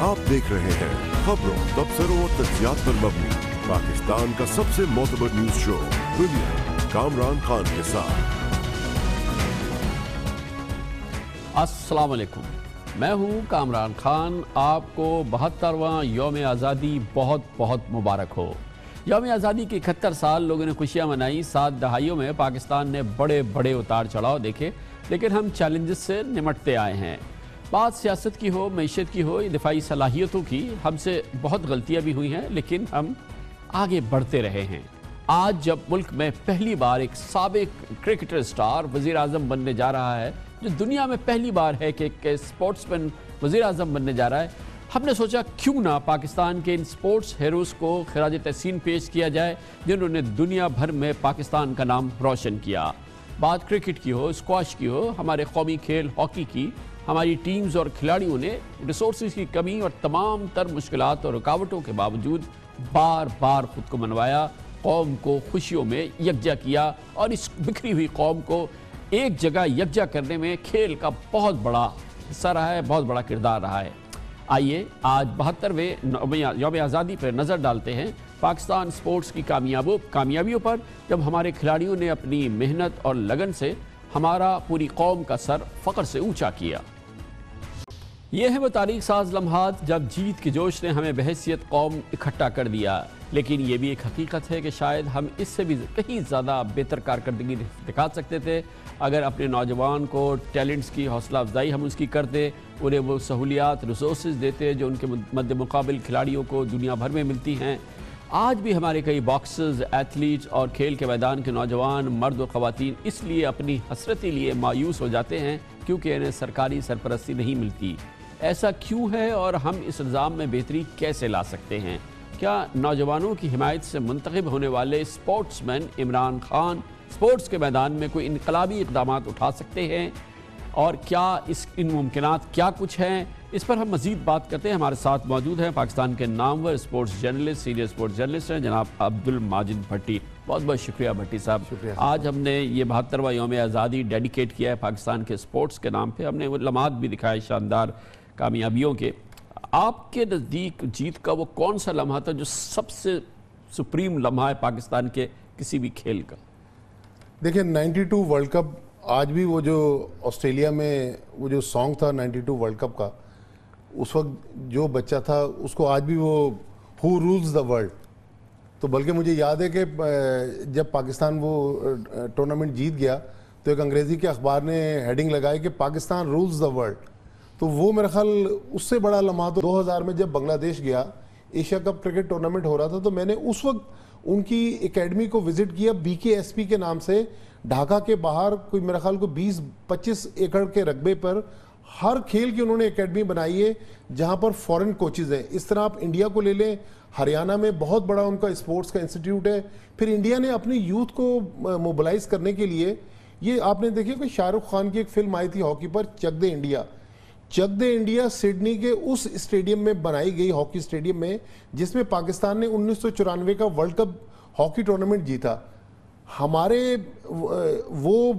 آپ دیکھ رہے ہیں خبروں، تبصروں اور تجزیات پر مبنی پاکستان کا سب سے معتبر نیوز شو دنیا، کامران خان کے ساتھ۔ السلام علیکم۔ میں ہوں کامران خان۔ آپ کو بہترواں یوم آزادی بہت بہت مبارک ہو۔ یوم آزادی کے اکہتر سال لوگوں نے خوشیاں منائی۔ سات دہائیوں میں پاکستان نے بڑے بڑے اتار چڑھاؤ دیکھے، لیکن ہم چیلنجز سے نمٹتے آئے ہیں۔ بات سیاست کی ہو، معیشت کی ہو، دفاعی صلاحیتوں کی ہم سے بہت غلطیاں بھی ہوئی ہیں، لیکن ہم آگے بڑھتے رہے ہیں۔ آج جب ملک میں پہلی بار ایک سابق کرکٹر سٹار وزیر اعظم بننے جا رہا ہے، جو دنیا میں پہلی بار ہے کہ ایک سپورٹس مین وزیر اعظم بننے جا رہا ہے، ہم نے سوچا کیوں نہ پاکستان کے ان سپورٹس ہیروز کو خراج تحسین پیش کیا جائے، جنہوں نے دنیا بھر میں پاکستان کا نام روشن کیا۔ بات کرکٹ کی ہو اسکواش کی ہو، ہمارے قومی کھیل ہاکی کی ہماری ٹیمز اور کھلاڑیوں نے ریسورسز کی کمی اور تمام تر مشکلات اور رکاوٹوں کے باوجود بار بار خود کو منوایا، قوم کو خوشیوں میں یکجا کیا اور اس بکھری ہوئی قوم کو ایک جگہ یکجا کرنے میں کھیل کا بہت بڑا حصہ رہا ہے، بہت بڑا کردار رہا ہے۔ آئیے آج بہترویں یوم آزادی پر نظر ڈالتے ہیں۔ پاکستان سپورٹس کی کامیابوں کامیابیوں پر جب ہمارے کھلاڑیوں نے اپنی محنت اور لگن سے ہمارا پوری قوم کا سر فقر سے اونچا کیا۔ یہ ہے وہ تاریخ ساز لمحات جب جیت کے جوش نے ہمیں بحیثیت قوم اکھٹا کر دیا۔ لیکن یہ بھی ایک حقیقت ہے کہ شاید ہم اس سے بھی کہیں زیادہ بہتر کارکردگی دکھا سکتے تھے۔ اگر اپنے نوجوان کو ٹیلنٹس کی حوصلہ افزائی ہم اس کی کرتے، انہیں وہ سہولیات ریسورسز دیتے جو ان کے مد مقابل کھلاڑیوں کو دنیا بھر میں ملتی ہیں۔ آج بھی ہمارے کئی باکسرز ایتھلیٹس اور کھیل کے میدان کے نوجوان، مرد و خواتین اس لیے اپنی حسرتی لیے مایوس ہو جاتے ہیں کیونکہ انہیں سرکاری سرپرستی نہیں ملتی۔ ایسا کیوں ہے اور ہم اس نظام میں بہتری کیسے لا سکتے ہیں؟ کیا نوجوانوں کی حمایت سے منتخب ہونے والے sportsman Imran Khan sports کے میدان میں کوئی انقلابی اقدامات اٹھا سکتے ہیں؟ اور کیا اس ان ممکنات کیا کچھ ہیں؟ اس پر ہم مزید بات کرتے ہیں۔ ہمارے ساتھ موجود ہیں پاکستان کے نامور sports journalist senior sports journalist ہیں جناب عبد الماجد بھٹی۔ بہت بہت شکریہ بھٹی صاحب۔ شکریہ آج ہم نے یہ بہترواں یوم آزادی ڈیڈیکیٹ کیا ہے پاکستان کے سپورٹس کے نام پہ۔ ہم نے وہ لمحات بھی دکھائے شاندار کامیابیوں کے۔ آپ کے نزدیک جیت کا وہ کون سا لمحہ تھا جو سب سے سپریم لمحہ ہے پاکستان کے کسی بھی کھیل کا؟ دیکھیں، نائنٹی ٹو ورلڈ کپ، آج بھی وہ جو آسٹریلیا میں وہ جو سانگ تھا نائنٹی ٹو ورلڈ کپ کا، اس وقت جو بچہ تھا، اس کو آج بھی وہ ہو رولز دا ورلڈ تو بلکہ مجھے یاد ہے کہ جب پاکستان وہ ٹورنامنٹ جیت گیا، تو ایک انگریزی کے اخبار نے ہیڈنگ لگائی کہ پاکستان رولز دا ورلڈ تو وہ میرا خیال اس سے بڑا لمحہ تو دو ہزار میں جب بنگلہ دیش گیا، ایشیا کپ کرکٹ ٹورنامنٹ ہو رہا تھا، تو میں نے اس وقت ان کی اکیڈمی کو وزٹ کیا بی کے ایس پی کے نام سے، ڈھاکہ کے باہر کوئی میرا خیال کو بیس، پچیس ایکڑ کے رقبے پر ہر کھیل کی انہوں نے اکیڈمی بنائی ہے، جہاں پر فورن کوچز ہیں۔ اس طرح آپ انڈیا کو لے لیں، ہریانہ میں بہت بڑا ان کا اسپورٹس کا انسٹیٹیوٹ ہے۔ پھر انڈیا نے اپنی یوتھ کو موبلائز کرنے کے لیے یہ آپ نے دیکھیے کہ شاہ رخ خان کی ایک فلم آئی تھی ہاکی پر، چک دے انڈیا۔ جد انڈیا سڈنی کے اس اسٹیڈیم میں بنائی گئی ہاکی اسٹیڈیم میں، جس میں پاکستان نے انیس سو چورانوے کا ورلڈ کپ ہاکی ٹورنامنٹ جیتا۔ ہمارے وہ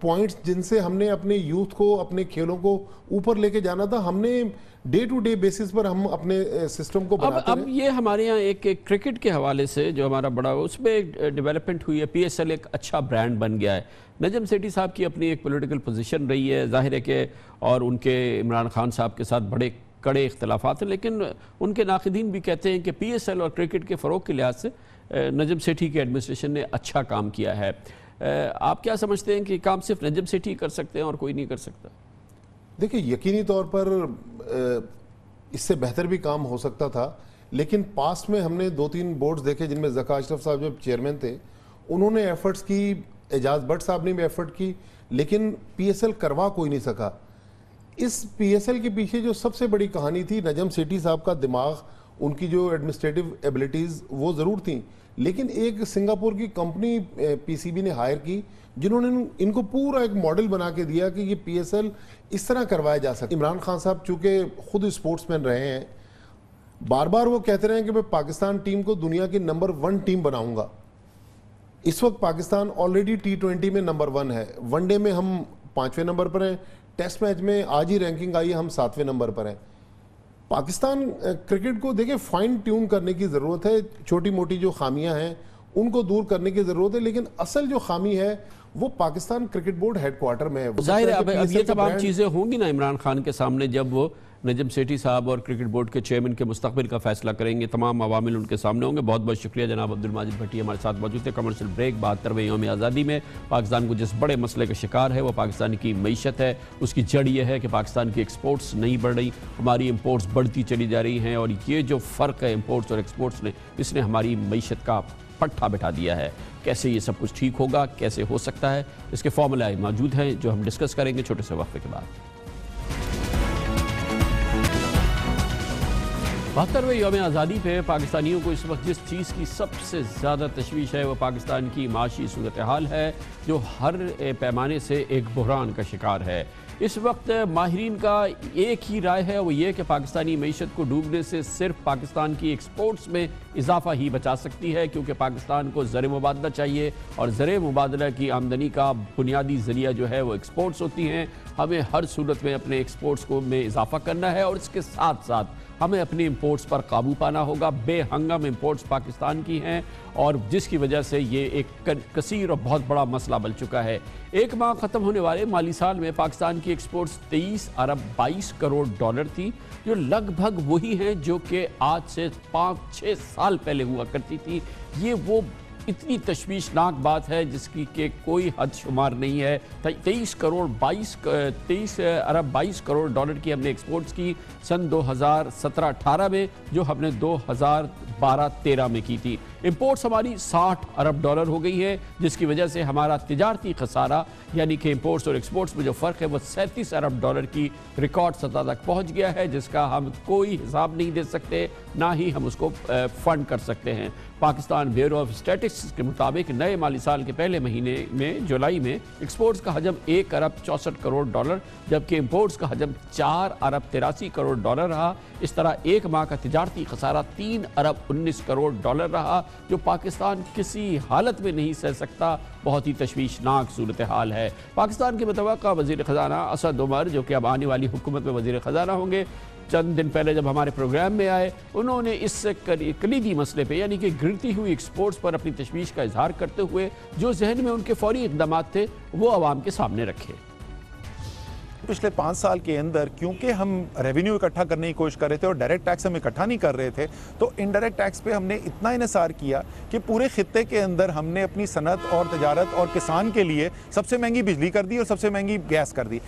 پوائنٹس جن سے ہم نے اپنے یوتھ کو، اپنے کھیلوں کو اوپر لے کے جانا تھا، ہم نے ڈے ٹو ڈے بیسس پر ہم اپنے سسٹم کو بناتے اب, اب یہ ہمارے یہاں ایک کرکٹ کے حوالے سے جو ہمارا بڑا اس میں ایک ڈیولپمنٹ ہوئی ہے۔ پی ایس ایل ایک اچھا برانڈ بن گیا ہے۔ نجم سیٹی صاحب کی اپنی ایک پولیٹیکل پوزیشن رہی ہے۔ ظاہر ہے کہ اور ان کے عمران خان صاحب کے ساتھ بڑے کڑے اختلافات ہیں لیکن ان کے ناقدین بھی کہتے ہیں کہ پی ایس ایل اور کرکٹ کے فروغ کے لحاظ سے نجم سیٹھی کے ایڈمنسٹریشن نے اچھا کام کیا ہے۔ آپ کیا سمجھتے ہیں کہ کام صرف نجم سیٹھی کر سکتے ہیں اور کوئی نہیں کر سکتا؟ دیکھیں یقینی طور پر اس سے بہتر بھی کام ہو سکتا تھا، لیکن پاس میں ہم نے دو تین بورڈز دیکھے جن میں زکا اشرف صاحب جب چیئرمین تھے، انہوں نے ایفرٹس کی، اعجاز بٹ صاحب نے بھی ایفرٹ کی، لیکن پی ایس ایل کروا کوئی نہیں سکا۔ اس پی ایس ایل کے پیچھے جو سب سے بڑی کہانی تھی، نجم سیٹی صاحب کا دماغ، ان کی جو ایڈمنسٹریٹو ایبلٹیز وہ ضرور تھیں۔ لیکن ایک سنگاپور کی کمپنی پی سی بی نے ہائر کی جنہوں نے ان کو پورا ایک ماڈل بنا کے دیا کہ یہ پی ایس ایل اس طرح کروایا جا سکتا عمران خان صاحب چونکہ خود اسپورٹس مین رہے ہیں، بار بار وہ کہتے رہے ہیں کہ میں پاکستان ٹیم کو دنیا کی نمبر ون ٹیم بناؤں گا۔ اس وقت پاکستان آلریڈی ٹی ٹوینٹی میں نمبر ون ہے۔ ون ڈے میں ہم پانچویں نمبر پر ہیں۔ ٹیسٹ میچ میں آج ہی رینکنگ آئی ہے، ہم ساتویں نمبر پر ہیں۔ پاکستان کرکٹ کو دیکھیں فائن ٹیون کرنے کی ضرورت ہے۔ چھوٹی موٹی جو خامیاں ہیں، ان کو دور کرنے کی ضرورت ہے۔ لیکن اصل جو خامی ہے وہ Pakistan cricket board head quarter میں ظاہر ہے اب یہ تمام چیزیں ہوں گی نا عمران خان کے سامنے جب وہ نجم سیٹی صاحب اور کرکٹ بورڈ کے چیئرمین کے مستقبل کا فیصلہ کریں گے تمام عوامل ان کے سامنے ہوں گے۔ بہت بہت شکریہ جناب عبد الماجد بھٹی ہمارے ساتھ موجود تھے۔ کمرشل بریک بہترویں یوم آزادی میں۔ پاکستان کو جس بڑے مسئلے کا شکار ہے وہ پاکستان کی معیشت ہے۔ اس کی جڑ یہ ہے کہ پاکستان کی ایکسپورٹس نہیں بڑھ رہی ہماری امپورٹس بڑھتی چلی جا رہی ہیں اور یہ جو فرق ہے امپورٹس اور ایکسپورٹس نے اس نے ہماری معیشت کا پٹھا بٹھا دیا ہے۔ کیسے یہ سب کچھ ٹھیک ہوگا، کیسے ہو سکتا ہے، اس کے فارمولہ موجود ہیں جو ہم ڈسکس کریں گے چھوٹے سے وقفے کے بعد۔ بہترویں یوم آزادی پہ پاکستانیوں کو اس وقت جس چیز کی سب سے زیادہ تشویش ہے، وہ پاکستان کی معاشی صورتحال ہے، جو ہر پیمانے سے ایک بحران کا شکار ہے۔ اس وقت ماہرین کا ایک ہی رائے ہے، وہ یہ کہ پاکستانی معیشت کو ڈوبنے سے صرف پاکستان کی ایکسپورٹس میں اضافہ ہی بچا سکتی ہے، کیونکہ پاکستان کو زر مبادلہ چاہیے اور زر مبادلہ کی آمدنی کا بنیادی ذریعہ جو ہے وہ ایکسپورٹس ہوتی ہیں۔ ہمیں ہر صورت میں اپنے ایکسپورٹس کو میں اضافہ کرنا ہے اور اس کے ساتھ ساتھ ہمیں اپنی امپورٹس پر قابو پانا ہوگا۔ بے ہنگم امپورٹس پاکستان کی ہیں اور جس کی وجہ سے یہ ایک کثیر اور بہت بڑا مسئلہ بن چکا ہے۔ ایک ماہ ختم ہونے والے مالی سال میں پاکستان کی ایکسپورٹس تیئیس ارب بائیس کروڑ ڈالر تھی، جو لگ بھگ وہی ہیں جو کہ آج سے پانچ چھ سال پہلے ہوا کرتی تھی۔ یہ وہ اتنی تشویشناک بات ہے جس کی کہ کوئی حد شمار نہیں ہے۔ تیئیس کروڑ بائیس تیئیس ارب بائیس کروڑ ڈالر کی ہم نے ایکسپورٹس کی سن دو ہزار سترہ اٹھارہ میں، جو ہم نے دو ہزار بارہ تیرہ میں کی تھی۔ امپورٹس ہماری ساٹھ ارب ڈالر ہو گئی ہے، جس کی وجہ سے ہمارا تجارتی خسارہ یعنی کہ امپورٹس اور ایکسپورٹس میں جو فرق ہے، وہ سینتیس ارب ڈالر کی ریکارڈ سطح تک پہنچ گیا ہے، جس کا ہم کوئی حساب نہیں دے سکتے، نہ ہی ہم اس کو فنڈ کر سکتے ہیں۔ پاکستان بیورو آف اسٹیٹکس کے مطابق نئے مالی سال کے پہلے مہینے میں، جولائی میں، ایکسپورٹس کا حجم ایک ارب چونسٹھ کروڑ ڈالر، جبکہ امپورٹس کا حجم چار ارب تراسی کروڑ ڈالر رہا۔ اس طرح ایک ماہ کا تجارتی خسارہ تین ارب انیس کروڑ ڈالر رہا۔ جو پاکستان کسی حالت میں نہیں سہ سکتا، بہت ہی تشویشناک صورتحال ہے۔ پاکستان کے متوقع وزیر خزانہ اسد عمر، جو کہ اب آنے والی حکومت میں وزیر خزانہ ہوں گے، چند دن پہلے جب ہمارے پروگرام میں آئے، انہوں نے اس کلیدی مسئلے پہ یعنی کہ گرتی ہوئی ایکسپورٹس پر اپنی تشویش کا اظہار کرتے ہوئے، جو ذہن میں ان کے فوری اقدامات تھے، وہ عوام کے سامنے رکھے۔ پچھلے پانچ سال کے اندر کیونکہ ہم ریونیو اکٹھا کرنے کی کوشش کر رہے تھے اور ڈائریکٹ ٹیکس ہم اکٹھا نہیں کر رہے تھے، تو انڈائریکٹ ٹیکس پہ ہم نے اتنا انحصار کیا کہ پورے خطے کے اندر ہم نے اپنی صنعت اور تجارت اور کسان کے لیے سب سے مہنگی بجلی کر دی اور سب سے مہنگی گیس کر دی۔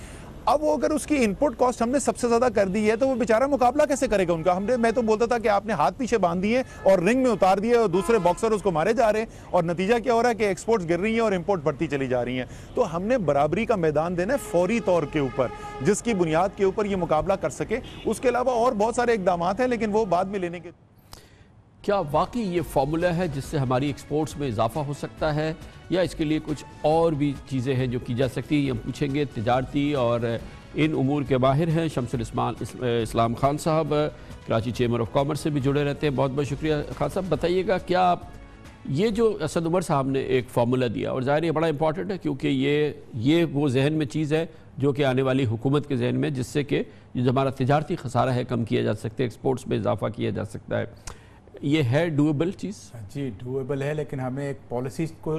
اب وہ اگر اس کی انپٹ کاسٹ ہم نے سب سے زیادہ کر دی ہے تو وہ بیچارہ مقابلہ کیسے کرے گا ان کا؟ ہم نے میں تو بولتا تھا کہ آپ نے ہاتھ پیچھے باندھ دیے اور رنگ میں اتار دیے اور دوسرے باکسر اس کو مارے جا رہے ہیں اور نتیجہ کیا ہو رہا ہے کہ ایکسپورٹس گر رہی ہیں اور امپورٹ بڑھتی چلی جا رہی ہیں۔ تو ہم نے برابری کا میدان دینا ہے فوری طور کے اوپر، جس کی بنیاد کے اوپر یہ مقابلہ کر سکے۔ اس کے علاوہ اور بہت سارے اقدامات ہیں، لیکن وہ بعد میں لینے کے کیا واقعی یہ فارمولہ ہے جس سے ہماری ایکسپورٹس میں اضافہ ہو سکتا ہے؟ یا اس کے لیے کچھ اور بھی چیزیں ہیں جو کی جا سکتی ہیں؟ ہم پوچھیں گے تجارتی اور ان امور کے باہر ہیں شمس اسلام خان صاحب، کراچی چیمبر آف کامرس سے بھی جڑے رہتے ہیں۔ بہت بہت شکریہ خان صاحب۔ بتائیے گا، کیا آپ یہ جو اسد عمر صاحب نے ایک فارمولہ دیا، اور ظاہر یہ بڑا امپورٹنٹ ہے کیونکہ یہ یہ وہ ذہن میں چیز ہے جو کہ آنے والی حکومت کے ذہن میں، جس سے کہ جو ہمارا تجارتی خسارہ ہے، کم کیا جا سکتا ہے، ایکسپورٹس میں اضافہ کیا جا سکتا ہے۔ یہ ہے ڈویبل چیز؟ ہاں جی ڈویبل ہے لیکن ہمیں ایک پالیسی کو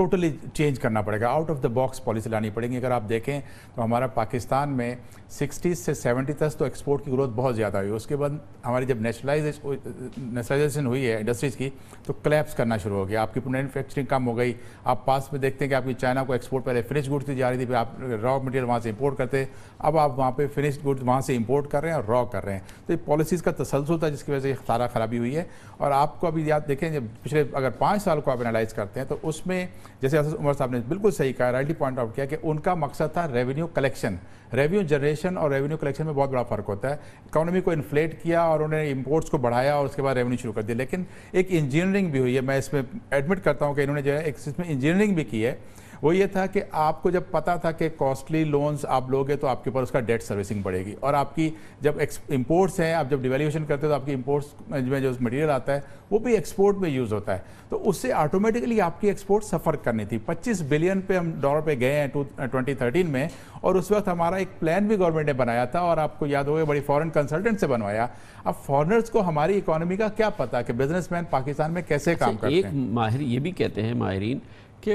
ٹوٹلی چینج کرنا پڑے گا۔ Out of the box policy لانی پڑے گی۔ اگر آپ دیکھیں تو ہمارا پاکستان میں سکسٹیز سے سیونٹی تک تو ایکسپورٹ کی گروتھ بہت زیادہ ہوئی۔ اس کے بعد ہماری جب نیشنلائزیشن ہوئی ہے انڈسٹریز کی، تو کلیپس کرنا شروع ہو گیا۔ آپ کی مینوفیکچرنگ کم ہو گئی۔ آپ پاس میں دیکھتے ہیں کہ آپ کی چائنا کو ایکسپورٹ پہلے فنش گڈ دی جا رہی تھی، پھر آپ را مٹیریل وہاں سے امپورٹ کرتے۔ اب آپ وہاں پہ فنش گڈ وہاں سے امپورٹ کر رہے ہیں اور را کر رہے ہیں۔ تو یہ پالیسیز کا تسلسل تھا، جس کی وجہ سے سارا خرابی ہوئی ہے۔ اور آپ کو ابھی یاد دیکھیں، جب پچھلے اگر پانچ سال کو آپ انالائز کرتے ہیں، تو اس میں جیسے عمر صاحب نے بالکل صحیح کہا رائٹلی پوائنٹ آؤٹ کیا کہ ان کا مقصد تھا ریونیو کلیکشن ریونیو جنریشن اور ریونیو کلیکشن میں بہت بڑا فرق ہوتا ہے۔ اکانومی کو انفلیٹ کیا اور انہوں نے امپورٹس کو بڑھایا اور اس کے بعد ریونیو شروع کر دیا۔ لیکن ایک انجینئرنگ بھی ہوئی ہے۔ میں اس میں ایڈمٹ کرتا ہوں کہ انہوں نے جو ہے ایک اس میں انجینئرنگ بھی کی ہے۔ وہ یہ تھا کہ آپ کو جب پتا تھا کہ کاسٹلی لونز آپ لوگے تو آپ کے اوپر اس کا ڈیٹ سروسنگ پڑے گی اور آپ کی جب امپورٹس ہیں آپ جب ڈیویلیویشن کرتے تو آپ کی امپورٹس میں جو مٹیریل آتا ہے وہ بھی ایکسپورٹ میں یوز ہوتا ہے۔ تو اس سے آٹومیٹکلی آپ کی ایکسپورٹ سفر کرنی تھی۔ پچیس بلین پہ ہم ڈالر پہ گئے ہیں ٹوئنٹی تھرٹین میں اور اس وقت ہمارا ایک پلان بھی گورنمنٹ نے بنایا تھا اور آپ کو یاد ہوگا بڑی فورن کنسلٹنٹ سے بنوایا۔ اب فورنرز کو ہماری اکانومی کا کیا پتا کہ بزنس مین پاکستان میں کیسے کام اچھا، کرتے ایک ہیں ماہر یہ بھی کہتے ہیں ماہرین کہ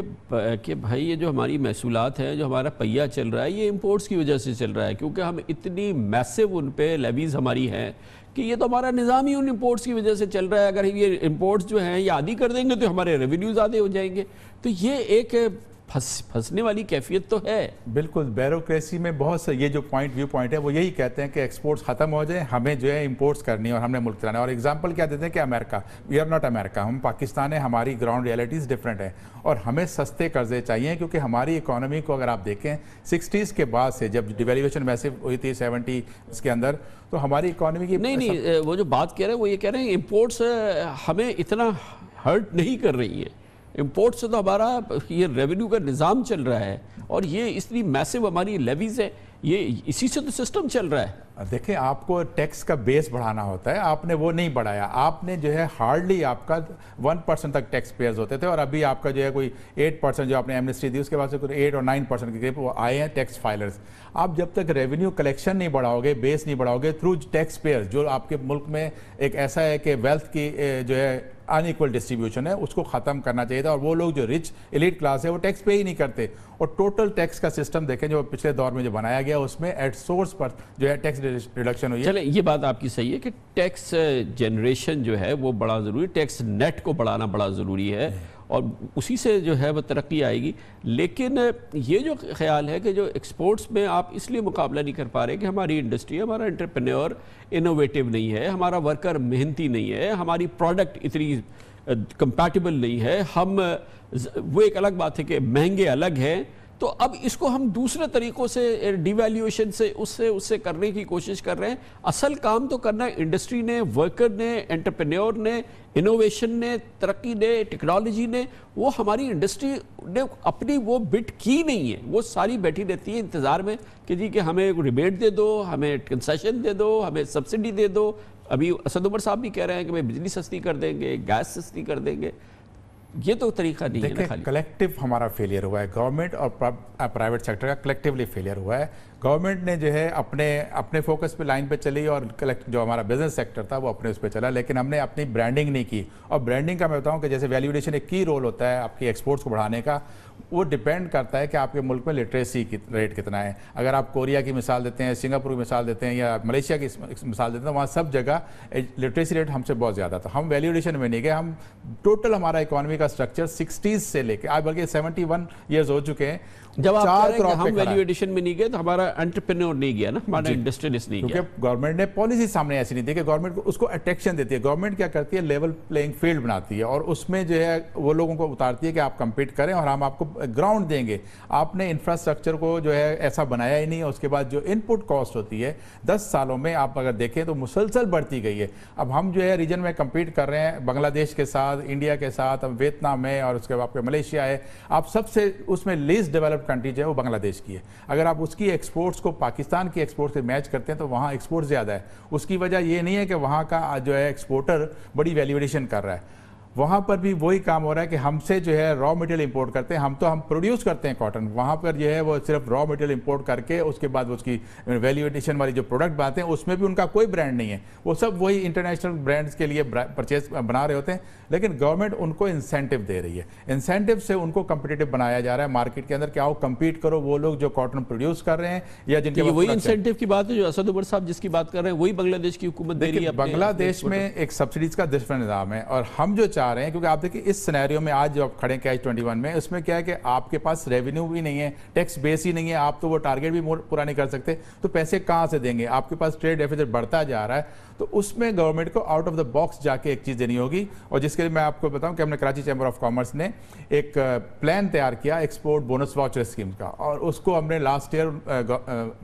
کہ بھائی یہ جو ہماری محصولات ہیں، جو ہمارا پہیہ چل رہا ہے، یہ امپورٹس کی وجہ سے چل رہا ہے۔ کیونکہ ہم اتنی میسو ان پہ لیویز ہماری ہیں کہ یہ تو ہمارا نظام ہی ان امپورٹس کی وجہ سے چل رہا ہے۔ اگر یہ امپورٹس جو ہیں، یہ عادی کر دیں گے تو ہمارے ریونیوز آدھے ہو جائیں گے۔ تو یہ ایک پھنسنے والی کیفیت تو ہے۔ بالکل بیروکریسی میں بہت سے یہ جو پوائنٹ ویو پوائنٹ ہے وہ یہی کہتے ہیں کہ ایکسپورٹس ختم ہو جائیں ہمیں جو ہے امپورٹس کرنی اور ہم نے ملک چلانا اور ایگزامپل کیا دیتے ہیں کہ امریکہ وی آر ناٹ امریکہ ہم پاکستان ہیں ہماری گراؤنڈ ریئلٹیز ڈفرینٹ ہیں۔ اور ہمیں سستے قرضے چاہیے کیونکہ ہماری اکانومی کو اگر آپ دیکھیں سکسٹیز کے بعد سے جب ڈیویلیویشن میسو ہوئی تھی سیونٹی اس کے اندر تو ہماری اکانومی کی نہیں نہیں وہ جو بات کہہ رہے ہیں وہ یہ کہہ رہے ہیں امپورٹس ہمیں اتنا ہرٹ نہیں کر رہی ہے۔ امپورٹ سے تو ہمارا یہ ریونیو کا نظام چل رہا ہے اور یہ اتنی میسو ہماری لیویز ہے یہ اسی سے تو سسٹم چل رہا ہے۔ دیکھیں، آپ کو ٹیکس کا بیس بڑھانا ہوتا ہے، آپ نے وہ نہیں بڑھایا۔ آپ نے جو ہے ہارڈلی آپ کا ون پرسنٹ تک ٹیکس پیئرز ہوتے تھے اور ابھی آپ کا جو ہے کوئی ایٹ پرسنٹ جو آپ نے ایمنسٹری دی، اس کے بعد سے کوئی ایٹ اور نائن پرسنٹ کے قریب وہ آئے ہیں ٹیکس فائلرز آپ جب تک ریونیو کلیکشن نہیں بڑھاؤ گے بیس نہیں بڑھاؤ گے تھرو ٹیکس پیئر جو آپ کے ملک میں ایک ایسا ہے کہ ویلتھ کی جو ہے ان ایکول ڈسٹریبیوشن ہے اس کو ختم کرنا چاہیے تھا۔ اور وہ لوگ جو رچ ایلیٹ کلاس ہے وہ ٹیکس پے ہی نہیں کرتے۔ اور ٹوٹل ٹیکس کا سسٹم دیکھیں جو پچھلے دور میں جو بنایا گیا اس میں ایٹ سورس پر جو ہے ٹیکس ریڈکشن ہوئی ہے۔ چلیں یہ بات آپ کی صحیح ہے کہ ٹیکس جنریشن جو ہے وہ بڑا ضروری ٹیکس نیٹ کو بڑھانا بڑا ضروری ہے۔ اور اسی سے جو ہے وہ ترقی آئے گی۔ لیکن یہ جو خیال ہے کہ جو ایکسپورٹس میں آپ اس لیے مقابلہ نہیں کر پا رہے کہ ہماری انڈسٹری ہمارا انٹرپرینور انوویٹیو نہیں ہے، ہمارا ورکر محنتی نہیں ہے، ہماری پروڈکٹ اتنی کمپیٹیبل نہیں ہے۔ ہم، وہ ایک الگ بات ہے کہ مہنگے الگ ہیں۔ تو اب اس کو ہم دوسرے طریقوں سے ڈیویلیویشن سے، اس سے اس سے کرنے کی کوشش کر رہے ہیں۔ اصل کام تو کرنا ہے۔ انڈسٹری نے ورکر نے انٹرپرینور نے انوویشن نے، ترقی نے ٹیکنالوجی نے، وہ ہماری انڈسٹری نے اپنی وہ بٹ کی نہیں ہے۔ وہ ساری بیٹھی رہتی ہے انتظار میں کہ جی کہ ہمیں ریبیٹ دے دو، ہمیں کنسیشن دے دو، ہمیں سبسڈی دے دو۔ ابھی اسد عمر صاحب بھی کہہ رہے ہیں کہ بجلی سستی کر دیں گے گیس سستی کر دیں گے۔ یہ تو طریقہ نہیں ہے خالی۔ کلیکٹیو ہمارا فیلئر ہوا ہے۔ گورنمنٹ اور پرائیویٹ سیکٹر کا کلیکٹیولی فیلئر ہوا ہے۔ گورنمنٹ نے جو ہے اپنے اپنے فوکس پہ لائن پہ چلی اور جو ہمارا بزنس سیکٹر تھا وہ اپنے اس پہ چلا لیکن ہم نے اپنی برانڈنگ نہیں کی۔ اور برانڈنگ کا میں بتاؤں کہ جیسے ویلیوڈیشن ایک کی رول ہوتا ہے آپ کی ایکسپورٹس کو بڑھانے کا۔ وہ ڈپینڈ کرتا ہے کہ آپ کے ملک میں لٹریسی ریٹ کتنا ہے۔ اگر آپ کوریا کی مثال دیتے ہیں، سنگاپور کی مثال دیتے ہیں یا ملیشیا کی مثال دیتے ہیں وہاں سب جگہ لٹریسی ریٹ ہم سے بہت زیادہ تھا۔ ہم ویلیوڈیشن میں نہیں گئے، ہم ٹوٹل ہمارا اکانومی کا اسٹرکچر سکسٹیز سے لے کے، آج بلکہ سیونٹی ون ایئرز ہو چکے ہیں۔ جب آپ کہہ رہے ہیں کہ ہم ویلیو ایڈیشن میں نہیں گئے تو ہمارا انٹرپرینور نہیں گیا نا ہمارا انڈسٹریلسٹ نہیں گیا۔ کیونکہ گورنمنٹ نے پالیسی سامنے ایسی نہیں دی کہ گورنمنٹ کو اس کو اٹیکشن دیتی ہے۔ گورنمنٹ کیا کرتی ہے؟ لیول پلینگ فیلڈ بناتی ہے اور اس میں جو ہے وہ لوگوں کو اتارتی ہے کہ آپ کمپیٹ کریں اور ہم آپ کو گراؤنڈ دیں گے۔ آپ نے انفراسٹرکچر کو جو ہے ایسا بنایا ہی نہیں اس کے بعد جو ان پٹ کاسٹ ہوتی ہے دس سالوں میں آپ اگر دیکھیں تو مسلسل بڑھتی گئی ہے۔ اب ہم جو ہے ریجن میں کمپیٹ کر رہے ہیں بنگلہ دیش کے ساتھ انڈیا کے ساتھ ویتنام ہے اور اس کے بعد ملیشیا ہے۔ آپ سب سے اس میں لیسٹ ڈیولپڈ کنٹری جو ہے وہ بنگلہ دیش کی ہے۔ اگر آپ اس کی ایکسپورٹس کو پاکستان کی ایکسپورٹ سے میچ کرتے ہیں تو وہاں ایکسپورٹ زیادہ ہے۔ اس کی وجہ یہ نہیں ہے کہ وہاں کا جو ہے ایکسپورٹر بڑی ویلیویشن کر رہا ہے۔ وہاں پر بھی وہی کام ہو رہا ہے کہ ہم سے جو ہے را مٹیریل امپورٹ کرتے ہیں ہم تو ہم پروڈیوس کرتے ہیں کاٹن وہاں پر جو ہے وہ صرف را مٹیریل امپورٹ کر کے اس کے بعد اس کی ویلیو ایڈیشن والی جو پروڈکٹ بناتے ہیں اس میں بھی ان کا کوئی برانڈ نہیں ہے۔ وہ سب وہی انٹرنیشنل برانڈس کے لیے پرچیز بنا رہے ہوتے ہیں۔ لیکن گورنمنٹ ان کو انسینٹیو دے رہی ہے۔ انسینٹیو سے ان کو کمپٹیٹیو بنایا جا رہا ہے۔ مارکیٹ کے اندر کہ آؤ کمپیٹ کرو وہ لوگ جو کاٹن پروڈیوس کر رہے ہیں یا جن کے وہی انسینٹیو کی بات ہے جو اسد عمر صاحب جس کی بات کر رہے ہیں وہی بنگلہ دیش کی حکومت دے رہی ہے بنگلہ دیش میں ایک سبسڈیز کا ڈفرنٹ نظام ہے۔ اور ہم جو چاہ رہے ہیں کیونکہ آپ دیکھیں اس سنیریو میں آج جو آپ کھڑے ہیں کیچ ٹوئنٹی ون میں، اس میں کیا ہے کہ آپ کے پاس ریونیو بھی نہیں ہے ٹیکس بیس ہی نہیں ہے، آپ تو وہ ٹارگیٹ بھی پورا نہیں کر سکتے۔ تو پیسے کہاں سے دیں گے؟ آپ کے پاس ٹریڈ ڈیفیزٹ بڑھتا جا رہا ہے، تو اس میں گورنمنٹ کو آؤٹ آف دا باکس جا کے ایک چیز دینی ہوگی۔ اور جس کے لیے میں آپ کو بتاؤں کہ ہم نے کراچی چیمبر آف کامرس نے ایک پلان تیار کیا ایکسپورٹ بونس واچر اسکیم کا۔ اور اس کو ہم نے لاسٹ ایئر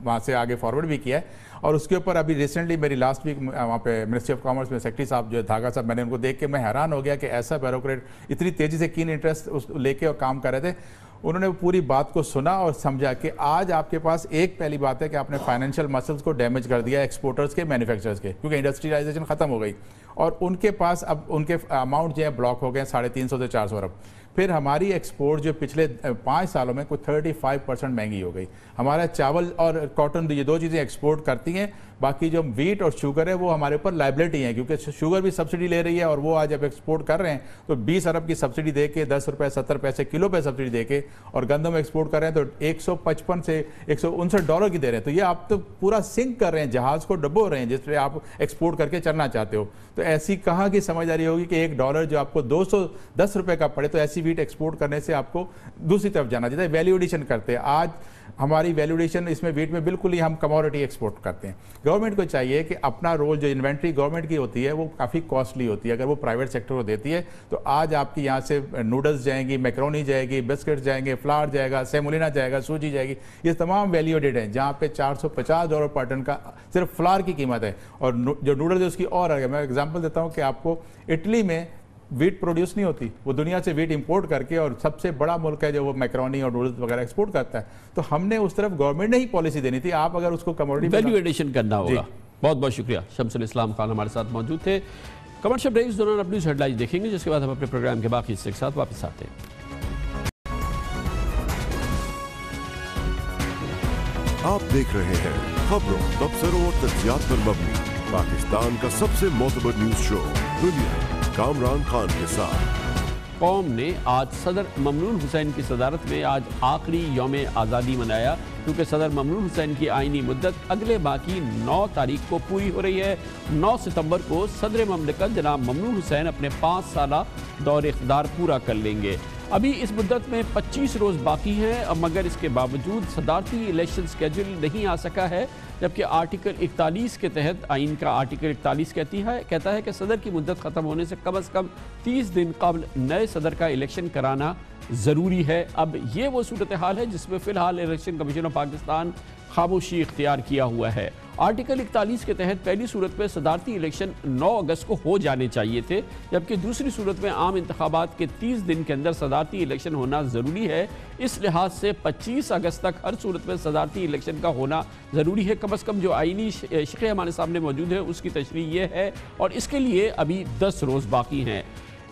وہاں سے آگے فارورڈ بھی کیا ہے۔ اور اس کے اوپر ابھی ریسنٹلی میری لاسٹ ویک وہاں پہ منسٹری آف کامرس میں سیکٹری صاحب جو ہے، دھاگا صاحب، میں نے ان کو دیکھ کے میں حیران ہو گیا کہ ایسا بیروکریٹ اتنی تیزی سے کین انٹرسٹ لے کے اور کام کر رہے تھے۔ انہوں نے پوری بات کو سنا اور سمجھا کہ آج آپ کے پاس ایک پہلی بات ہے کہ آپ نے فائنینشیل مسلس کو ڈیمیج کر دیا ایکسپورٹرز کے مینوفیکچرز کے، کیونکہ انڈسٹریلائزیشن ختم ہو گئی۔ اور ان کے پاس اب ان کے اماؤنٹ جو ہے بلاک ہو گئے ساڑھے تین سو سے چار سو ارب۔ پھر ہماری ایکسپورٹ جو پچھلے پانچ سالوں میں کوئی تھرٹی فائیو پرسنٹ مہنگی ہو گئی۔ ہمارا چاول اور کاٹن یہ دو چیزیں ایکسپورٹ کرتی ہیں۔ باقی جو ویٹ اور شوگر ہے وہ ہمارے اوپر لائبلٹی ہیں، کیونکہ شوگر بھی سبسڈی لے رہی ہے اور وہ آج جب ایکسپورٹ کر رہے ہیں۔ تو بیس ارب کی سبسڈی دے کے، دس روپے، ستر پیسے، کلو پہ سبسڈی دے کے اور گندم ایکسپورٹ کر رہے ہیں تو ایک سو پچپن سے ایک سو انسٹھ ڈالر کی دے رہے ہیں۔ تو یہ آپ تو پورا سنک کر رہے ہیں، جہاز کو ڈبو رہے ہیں، جس پہ آپ ایکسپورٹ کر کے چلنا چاہتے ہو۔ تو ایسی کہاں کی سمجھداری ہوگی کہ ایک ڈالر جو آپ کو دو سو دس روپے کا پڑے تو ایسی ویٹ ایکسپورٹ کرنے سے آپ کو دوسری طرف جانا چاہتا ہے ویلیو ایڈیشن کرتے ہیں۔ آج ہماری ویلیوڈیشن اس میں ویٹ میں بالکل ہی ہم کمورٹی ایکسپورٹ کرتے ہیں۔ گورنمنٹ کو چاہیے کہ اپنا رول جو انوینٹری گورنمنٹ کی ہوتی ہے وہ کافی کاسٹلی ہوتی ہے۔ اگر وہ پرائیویٹ سیکٹر کو دیتی ہے تو آج آپ کی یہاں سے نوڈلز جائیں گی میکرونی جائے گی بسکٹ جائیں گے فلاور جائے گا سیمولینا جائے گا سوجی جائے گی۔ یہ تمام ویلیوڈیڈ ہیں جہاں پہ چار سو پچاس ڈالر پر ٹن کا صرف فلاور کی قیمت ہے۔ اور جو نوڈلز ہے اس کی اور میں ایگزامپل دیتا ہوں کہ آپ کو اٹلی میں ویٹ پروڈیوس نہیں ہوتی وہ دنیا سے ویٹ امپورٹ کر کے اور سب سے بڑا ملک ہے جو وہ میکرونی اور نوڈلز وغیرہ ایکسپورٹ کرتا ہے۔ تو ہم نے اس طرف گورنمنٹ نے ہی پالیسی دینی تھی۔ آپ اگر اس کو کموڈی ویلیو ایڈیشن کرنا ہوگا۔ بہت بہت شکریہ۔ شمس الاسلام خان ہمارے ساتھ موجود تھے۔ کمرشل بریک دوران اپنی ہیڈ لائنز دیکھیں گے جس کے بعد ہم اپنے پروگرام کے باقی حصے کے ساتھ واپس آتے ہیں۔ آپ دیکھ رہے ہیں خبروں تبصروں اور تجزیات پر مبنی پاکستان کا سب سے معتبر نیوز شو دنیا۔ کامران خان کے ساتھ۔ قوم نے آج صدر ممنون حسین کی صدارت میں آج آخری یوم آزادی منایا، کیونکہ صدر ممنون حسین کی آئینی مدت اگلے باقی نو تاریخ کو پوری ہو رہی ہے۔ نو ستمبر کو صدر مملکت جناب ممنون حسین اپنے پانچ سالہ دور اقتدار پورا کر لیں گے۔ ابھی اس مدت میں پچیس روز باقی ہیں، مگر اس کے باوجود صدارتی الیکشن سکیجول نہیں آ سکا ہے۔ جبکہ آرٹیکل اکتالیس کے تحت آئین کا آرٹیکل اکتالیس کہتی ہے کہتا ہے کہ صدر کی مدت ختم ہونے سے کم از کم تیس دن قبل نئے صدر کا الیکشن کرانا ضروری ہے۔ اب یہ وہ صورتحال ہے جس میں فی الحال الیکشن کمیشن آف پاکستان خاموشی اختیار کیا ہوا ہے۔ آرٹیکل اکتالیس کے تحت پہلی صورت میں صدارتی الیکشن نو اگست کو ہو جانے چاہیے تھے، جبکہ دوسری صورت میں عام انتخابات کے تیس دن کے اندر صدارتی الیکشن ہونا ضروری ہے۔ اس لحاظ سے پچیس اگست تک ہر صورت میں صدارتی الیکشن کا ہونا ضروری ہے۔ کم از کم جو آئینی شقے ہمارے سامنے موجود ہے اس کی تشریح یہ ہے۔ اور اس کے لیے ابھی دس روز باقی ہیں۔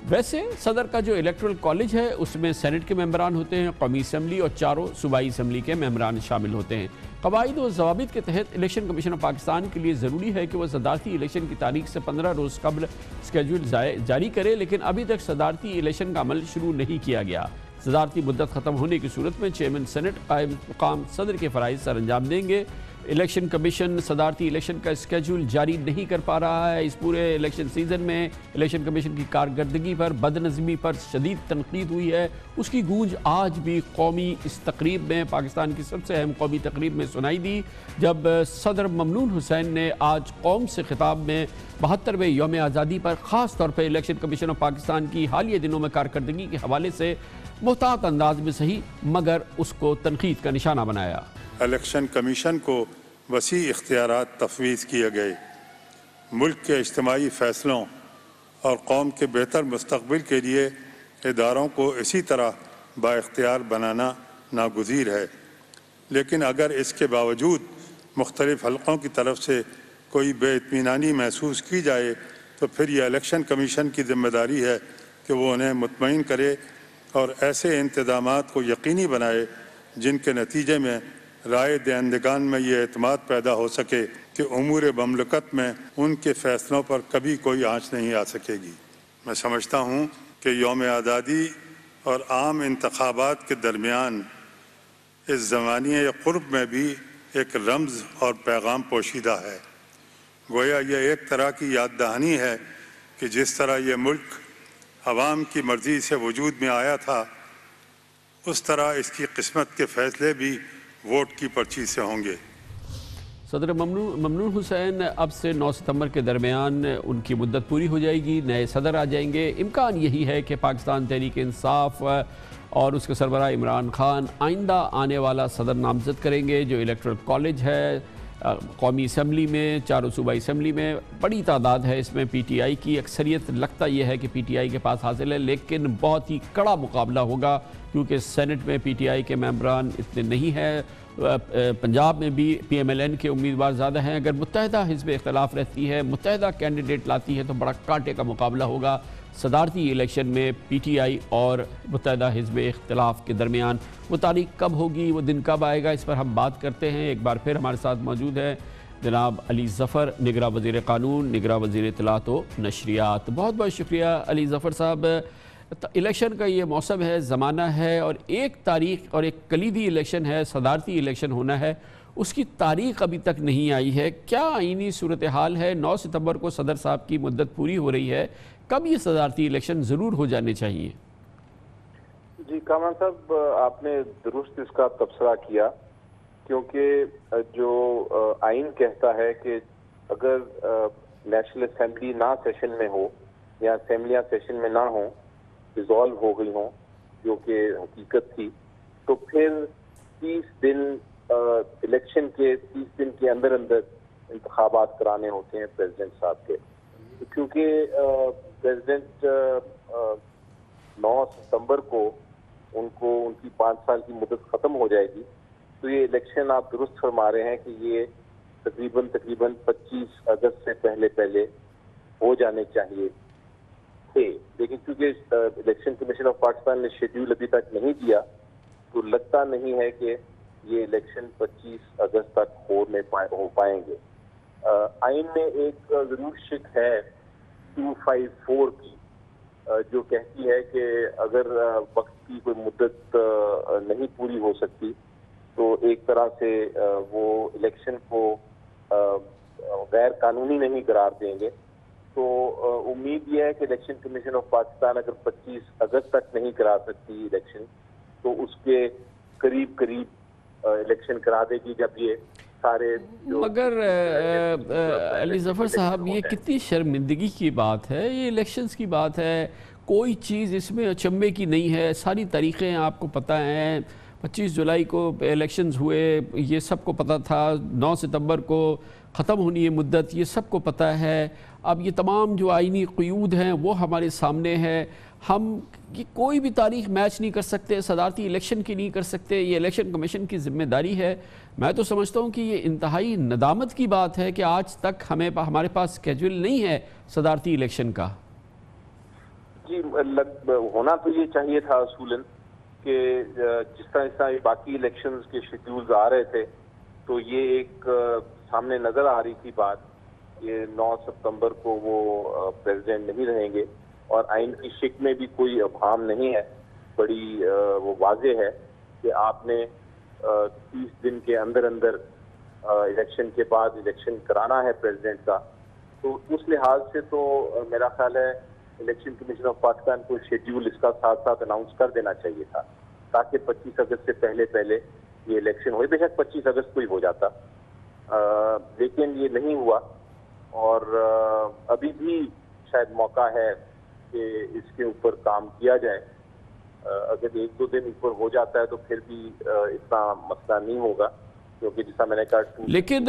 ویسے صدر کا جو الیکٹرل کالج ہے، اس میں سینٹ کے ممبران ہوتے ہیں، قومی اسمبلی اور چاروں صوبائی اسمبلی کے ممبران شامل ہوتے ہیں۔ قواعد و ضوابط کے تحت الیکشن کمیشن آف پاکستان کے لیے ضروری ہے کہ وہ صدارتی الیکشن کی تاریخ سے پندرہ روز قبل اسکیجول جاری کرے، لیکن ابھی تک صدارتی الیکشن کا عمل شروع نہیں کیا گیا۔ صدارتی مدت ختم ہونے کی صورت میں چیئرمین سینٹ قائم مقام صدر کے فرائض سر انجام دیں گے۔ الیکشن کمیشن صدارتی الیکشن کا اسکیجول جاری نہیں کر پا رہا ہے۔ اس پورے الیکشن سیزن میں الیکشن کمیشن کی کارکردگی پر بد نظمی پر شدید تنقید ہوئی ہے۔ اس کی گونج آج بھی قومی اس تقریب میں پاکستان کی سب سے اہم قومی تقریب میں سنائی دی۔ جب صدر ممنون حسین نے آج قوم سے خطاب میں بہترویں یوم آزادی پر خاص طور پہ الیکشن کمیشن آف پاکستان کی حالیہ دنوں میں کارکردگی کے حوالے سے محتاط انداز میں صحیح، مگر اس کو تنقید کا نشانہ بنایا۔ الیکشن کمیشن کو وسیع اختیارات تفویض کیے گئے۔ ملک کے اجتماعی فیصلوں اور قوم کے بہتر مستقبل کے لیے اداروں کو اسی طرح با اختیار بنانا ناگزیر ہے۔ لیکن اگر اس کے باوجود مختلف حلقوں کی طرف سے کوئی بے اطمینانی محسوس کی جائے، تو پھر یہ الیکشن کمیشن کی ذمہ داری ہے کہ وہ انہیں مطمئن کرے اور ایسے انتظامات کو یقینی بنائے جن کے نتیجے میں رائے دہندگان میں یہ اعتماد پیدا ہو سکے کہ امور مملکت میں ان کے فیصلوں پر کبھی کوئی آنچ نہیں آ سکے گی۔ میں سمجھتا ہوں کہ یوم آزادی اور عام انتخابات کے درمیان اس زمانی قرب میں بھی ایک رمز اور پیغام پوشیدہ ہے۔ گویا یہ ایک طرح کی یاد دہانی ہے کہ جس طرح یہ ملک عوام کی مرضی سے وجود میں آیا تھا، اس طرح اس کی قسمت کے فیصلے بھی ووٹ کی پرچی سے ہوں گے۔ صدر ممنون حسین، اب سے نو ستمبر کے درمیان ان کی مدت پوری ہو جائے گی، نئے صدر آ جائیں گے۔ امکان یہی ہے کہ پاکستان تحریک انصاف اور اس کے سربراہ عمران خان آئندہ آنے والا صدر نامزد کریں گے، جو الیکٹرل کالج ہے۔ قومی اسمبلی میں چاروں صوبائی اسمبلی میں بڑی تعداد ہے اس میں پی ٹی آئی کی۔ اکثریت لگتا یہ ہے کہ پی ٹی آئی کے پاس حاصل ہے لیکن بہت ہی کڑا مقابلہ ہوگا کیونکہ سینٹ میں پی ٹی آئی کے ممبران اتنے نہیں ہیں۔ پنجاب میں بھی پی ایم ایل این کے امیدوار زیادہ ہیں۔ اگر متحدہ حزب اختلاف رہتی ہے، متحدہ کینڈیڈیٹ لاتی ہے تو بڑا کانٹے کا مقابلہ ہوگا۔ صدارتی الیکشن میں پی ٹی آئی اور متحدہ حزب اختلاف کے درمیان وہ تاریخ کب ہوگی وہ دن کب آئے گا اس پر ہم بات کرتے ہیں۔ ایک بار پھر ہمارے ساتھ موجود ہے جناب علی ظفر، نگرہ وزیر قانون، نگرہ وزیر اطلاعات و نشریات۔ بہت بہت شکریہ علی ظفر صاحب۔ الیکشن کا یہ موسم ہے، زمانہ ہے اور ایک تاریخ اور ایک کلیدی الیکشن ہے، صدارتی الیکشن ہونا ہے۔ اس کی تاریخ ابھی تک نہیں آئی ہے۔ کیا آئینی صورتحال ہے؟ نو ستمبر کو صدر صاحب کی مدت پوری ہو رہی ہے۔ کب یہ صدارتی الیکشن ضرور ہو جانے چاہیے؟ جی کامران صاحب، آپ نے درست اس کا تبصرہ کیا، کیونکہ جو آئین کہتا ہے کہ اگر نیشنل اسمبلی نہ سیشن میں ہو یا اسمبلیاں سیشن میں نہ ہوں ڈیزالو ہو گئی ہوں، جو کہ حقیقت تھی، تو پھر تیس دن الیکشن کے تیس دن کے اندر اندر انتخابات کرانے ہوتے ہیں پریزیڈنٹ صاحب کے۔ کیونکہ پریزیڈنٹ uh, uh, نو ستمبر کو ان کو ان کی پانچ سال کی مدت ختم ہو جائے گی۔ تو یہ الیکشن آپ درست فرما رہے ہیں کہ یہ تقریباً تقریباً پچیس اگست سے پہلے پہلے ہو جانے چاہیے تھے۔ لیکن کیونکہ الیکشن کمیشن آف پاکستان نے شیڈیول ابھی تک نہیں دیا، تو لگتا نہیں ہے کہ یہ الیکشن پچیس اگست تک ہو پائیں گے۔ آئین میں ایک ضرور شک ہے۔ ٹو فائیو فور کی جو کہتی ہے کہ اگر وقت کی کوئی مدت نہیں پوری ہو سکتی، تو ایک طرح سے وہ الیکشن کو غیر قانونی نہیں قرار دیں گے۔ تو امید یہ ہے کہ الیکشن کمیشن آف پاکستان اگر پچیس اگست تک نہیں کرا سکتی الیکشن، تو اس کے قریب قریب الیکشن کرا دے گی۔ جب یہ سارے مگر علی ظفر صاحب یہ کتنی شرمندگی کی بات ہے یہ الیکشنز کی بات ہے۔ کوئی چیز اس میں اچمبے کی نہیں ہے ساری تاریخیں آپ کو پتہ ہیں۔ پچیس جولائی کو الیکشنز ہوئے یہ سب کو پتہ تھا۔ نو ستمبر کو ختم ہونی ہے مدت یہ سب کو پتہ ہے۔ اب یہ تمام جو آئینی قیود ہیں وہ ہمارے سامنے ہے ہم یہ کوئی بھی تاریخ میچ نہیں کر سکتے، صدارتی الیکشن کی نہیں کر سکتے، یہ الیکشن کمیشن کی ذمہ داری ہے۔ میں تو سمجھتا ہوں کہ یہ انتہائی ندامت کی بات ہے کہ آج تک ہمیں ہمارے پاس اسکیجول نہیں ہے صدارتی الیکشن کا۔ جی ہونا تو یہ چاہیے تھا اصولاً کہ جس طرح اس طرح باقی الیکشنز کے شیڈیولز آ رہے تھے، تو یہ ایک سامنے نظر آ رہی تھی بات یہ نو ستمبر کو وہ پریزیڈنٹ نہیں رہیں گے۔ اور آئین کی شک میں بھی کوئی ابہام نہیں ہے۔ بڑی وہ واضح ہے کہ آپ نے تیس دن کے اندر اندر الیکشن کے بعد الیکشن کرانا ہے پریزیڈنٹ کا۔ تو اس لحاظ سے تو میرا خیال ہے الیکشن کمیشن آف پاکستان کو شیڈیول اس کا ساتھ ساتھ اناؤنس کر دینا چاہیے تھا، تاکہ پچیس اگست سے پہلے پہلے یہ الیکشن ہوئے۔ بے شک پچیس اگست کو ہی ہو جاتا۔ لیکن یہ نہیں ہوا۔ اور ابھی بھی شاید موقع ہے کہ اس کے اوپر کام کیا جائے۔ اگر ایک دو دن اوپر ہو جاتا ہے تو پھر بھی اتنا مسئلہ نہیں ہوگا کیونکہ جیسا میں نے کہا لیکن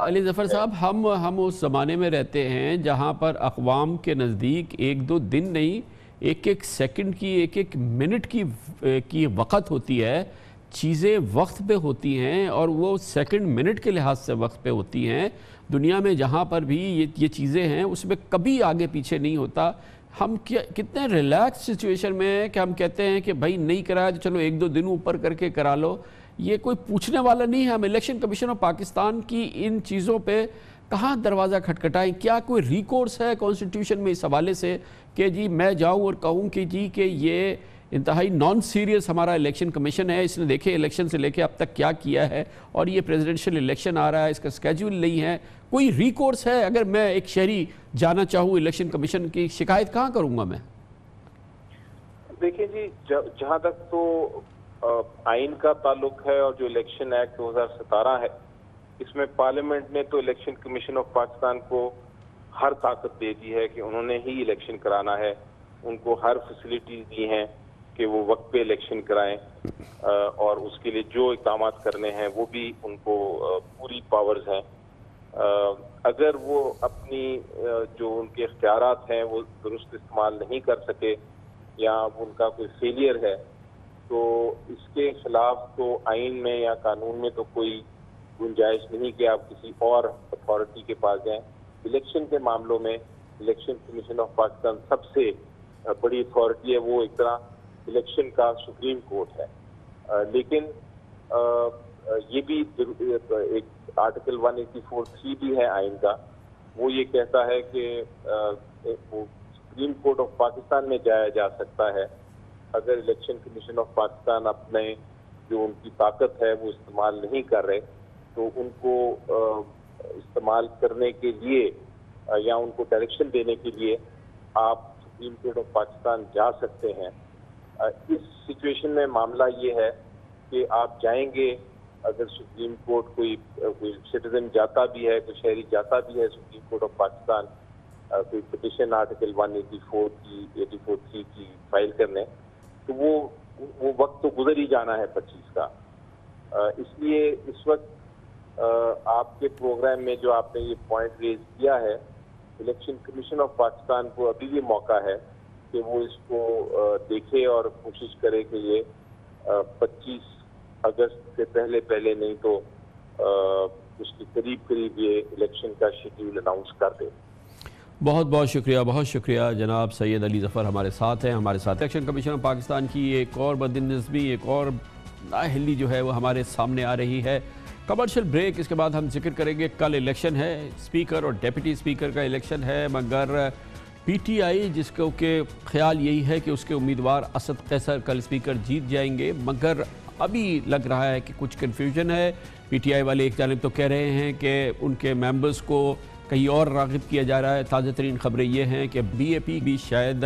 علی ظفر صاحب ہم ہم اس زمانے میں رہتے ہیں جہاں پر اقوام کے نزدیک ایک دو دن نہیں ایک ایک سیکنڈ کی ایک ایک منٹ کی کی وقت ہوتی ہے۔ چیزیں وقت پہ ہوتی ہیں اور وہ سیکنڈ منٹ کے لحاظ سے وقت پہ ہوتی ہیں۔ دنیا میں جہاں پر بھی یہ چیزیں ہیں اس میں کبھی آگے پیچھے نہیں ہوتا۔ ہم کتنے ریلیکس سچویشن میں ہیں کہ ہم کہتے ہیں کہ بھائی نہیں کرایا تو چلو ایک دو دن اوپر کر کے کرا لو۔ یہ کوئی پوچھنے والا نہیں ہے۔ ہم الیکشن کمیشن آف پاکستان کی ان چیزوں پہ کہاں دروازہ کھٹکھٹائیں؟ کیا کوئی ریکورس ہے کانسٹیٹیوشن میں اس حوالے سے کہ جی میں جاؤں اور کہوں کہ جی کہ یہ انتہائی نان سیریس ہمارا الیکشن کمیشن ہے۔ اس نے دیکھے الیکشن سے لے کے اب تک کیا کیا ہے؟ اور یہ پریزیڈنشل الیکشن آ رہا ہے، اس کا سکیجول نہیں ہے۔ کوئی ریکورس ہے؟ اگر میں ایک شہری جانا چاہوں الیکشن کمیشن کی، شکایت کہاں کروں گا میں؟ دیکھیں جی جہاں تک تو آئین کا تعلق ہے اور جو الیکشن ایکٹ دو ہزار ستارہ ہے، اس میں پارلیمنٹ نے تو الیکشن کمیشن آف پاکستان کو ہر طاقت دے دی ہے کہ انہوں نے ہی الیکشن کرانا ہے۔ ان کو ہر فیسلٹیز دی ہیں کہ وہ وقت پہ الیکشن کرائیں۔ اور اس کے لیے جو اقدامات کرنے ہیں، وہ بھی ان کو پوری پاورز ہیں۔ اگر وہ اپنی جو ان کے اختیارات ہیں وہ درست استعمال نہیں کر سکے یا ان کا کوئی فیلئر ہے، تو اس کے خلاف تو آئین میں یا قانون میں تو کوئی گنجائش نہیں کہ آپ کسی اور اتھارٹی کے پاس جائیں۔ الیکشن کے معاملوں میں الیکشن کمیشن آف پاکستان سب سے بڑی اتھارٹی ہے، وہ ایک طرح الیکشن کا سپریم کورٹ ہے۔ لیکن یہ بھی ایک article one eighty four three بھی ہے آئین کا۔ وہ یہ کہتا ہے کہ سپریم کورٹ آف پاکستان میں جایا جا سکتا ہے۔ اگر الیکشن کمیشن آف پاکستان اپنے جو ان کی طاقت ہے وہ استعمال نہیں کر رہے، تو ان کو استعمال کرنے کے لیے یا ان کو ڈائریکشن دینے کے لیے آپ سپریم کورٹ آف پاکستان جا سکتے ہیں۔ اس سچویشن میں معاملہ یہ ہے کہ آپ جائیں گے اگر سپریم کورٹ کوئی کوئی سٹیزن جاتا بھی ہے، کوئی شہری جاتا بھی ہے، سپریم کورٹ آف پاکستان کوئی petition article one eighty four کی ایٹی فور تھری کی فائل کرنے، تو وہ وہ وقت تو گزر ہی جانا ہے پچیس کا۔ اس لیے اس وقت آپ کے پروگرام میں جو آپ نے یہ پوائنٹ ریز کیا ہے الیکشن کمیشن آف پاکستان کو ابھی بھی موقع ہے کہ وہ اس کو دیکھے اور کوشش کرے کہ یہ پچیس اگست سے پہلے پہلے نہیں تو اس کی قریب قریب یہ الیکشن کا شیڈیول اناؤنس کر دے۔ بہت بہت شکریہ بہت شکریہ جناب سید علی ظفر ہمارے ساتھ ہیں، ہمارے ساتھ الیکشن کمیشن پاکستان کی ایک اور بدنظمی ایک اور ناہلی جو ہے وہ ہمارے سامنے آ رہی ہے۔ کمرشل بریک، اس کے بعد ہم ذکر کریں گے کل الیکشن ہے، سپیکر اور ڈیپٹی سپیکر کا الیکشن ہے، مگر پی ٹی آئی، جس کو کہ خیال یہی ہے کہ اس کے امیدوار اسد قیصر کل سپیکر جیت جائیں گے، مگر ابھی لگ رہا ہے کہ کچھ کنفیوژن ہے۔ پی ٹی آئی والے ایک جانب تو کہہ رہے ہیں کہ ان کے ممبرز کو کہیں اور راغب کیا جا رہا ہے۔ تازہ ترین خبریں یہ ہیں کہ بی اے پی بھی شاید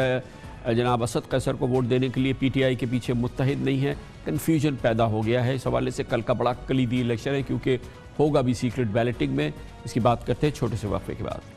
جناب اسد قیصر کو ووٹ دینے کے لیے پی ٹی آئی کے پیچھے متحد نہیں ہے کنفیوژن پیدا ہو گیا ہے۔ اس حوالے سے کل کا بڑا کلیدی الیکشن ہے کیونکہ ہوگا بھی سیکرٹ بیلٹنگ میں۔ اس کی بات کرتے ہیں چھوٹے سے وقفے کے بعد۔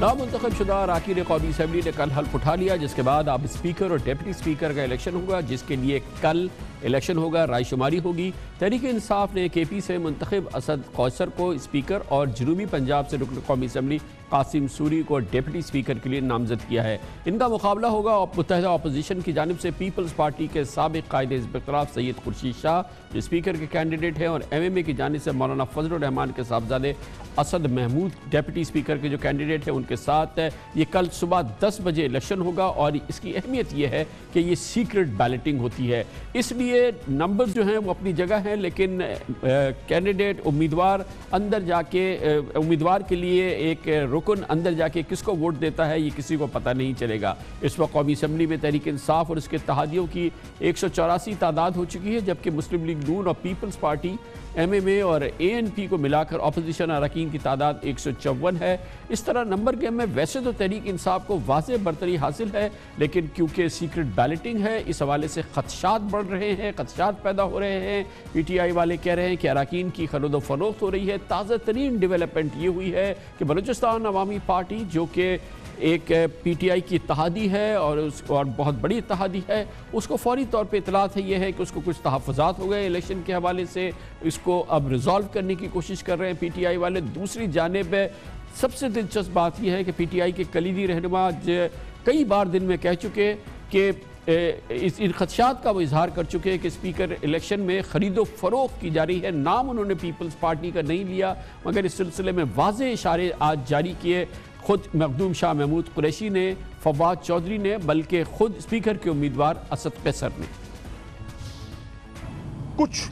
نامنتخب شدہ راکین قومی اسمبلی نے کل حلف اٹھا لیا، جس کے بعد اب اسپیکر اور ڈیپٹی اسپیکر کا الیکشن ہوگا جس کے لیے کل الیکشن ہوگا، رائے شماری ہوگی۔ تحریک انصاف نے کے پی سے منتخب اسد قوسر کو اسپیکر اور جنوبی پنجاب سے رکن قومی اسمبلی قاسم سوری کو ڈیپٹی اسپیکر کے لیے نامزد کیا ہے۔ ان کا مقابلہ ہوگا متحدہ اپوزیشن کی جانب سے پیپلز پارٹی کے سابق قائد اختلاف سید خورشید شاہ، جو اسپیکر کے کینڈیڈیٹ ہیں اور ایم ایم اے کی جانب سے مولانا فضل الرحمان کے صاحبزادے اسد محمود ڈیپٹی اسپیکر کے جو کینڈیڈیٹ ہیں ان کے ساتھ یہ کل صبح دس بجے الیکشن ہوگا اور اس کی اہمیت یہ ہے کہ یہ سیکرٹ بیلٹنگ ہوتی ہے۔ اس لیے نمبرز جو ہیں وہ اپنی جگہ ہیں، لیکن کینڈیڈیٹ امیدوار اندر جا کے امیدوار کے لیے ایک رکن اندر جا کے کس کو ووٹ دیتا ہے، یہ کسی کو پتہ نہیں چلے گا۔ اس وقت قومی اسمبلی میں تحریک انصاف اور اس کے اتحادیوں کی ایک سو چوراسی تعداد ہو چکی ہے، جبکہ مسلم لیگ نون اور Peoples Party M M A اور اے این پی کو ملا کر اپوزیشن اراکین کی تعداد ایک سو چون ہے۔ اس طرح نمبر گیم میں ویسے تو تحریک انصاف کو واضح برتری حاصل ہے، لیکن کیونکہ سیکرٹ بیلٹنگ ہے، اس حوالے سے خدشات بڑھ رہے ہیں، خدشات پیدا ہو رہے ہیں۔ پی ٹی آئی والے کہہ رہے ہیں کہ اراکین کی خرد و فروخت ہو رہی ہے، تازہ ترین ڈیولپمنٹ یہ ہوئی ہے کہ بلوچستان عوامی پارٹی جو کہ ایک پی ٹی آئی کی اتحادی ہے اور اس اور بہت بڑی اتحادی ہے۔ اس کو فوری طور پہ اطلاعات ہے، یہ ہے کہ اس کو کچھ تحفظات ہو گئے الیکشن کے حوالے سے۔ اس کو اب ریزالو کرنے کی کوشش کر رہے ہیں پی ٹی آئی والے۔ دوسری جانب سب سے دلچسپ بات یہ ہے کہ پی ٹی آئی کے کلیدی رہنما کئی بار دن میں کہہ چکے کہ اس ان خدشات کا وہ اظہار کر چکے کہ اسپیکر الیکشن میں خرید و فروخت کی جا رہی ہے۔ نام انہوں نے پیپلز پارٹی کا نہیں لیا، مگر اس سلسلے میں واضح اشارے آج جاری کیے۔ خود مخدوم شاہ محمود قریشی نے، فواد چودھری نے، بلکہ خود اسپیکر کے امیدوار اسد پیسر نے۔ کچھ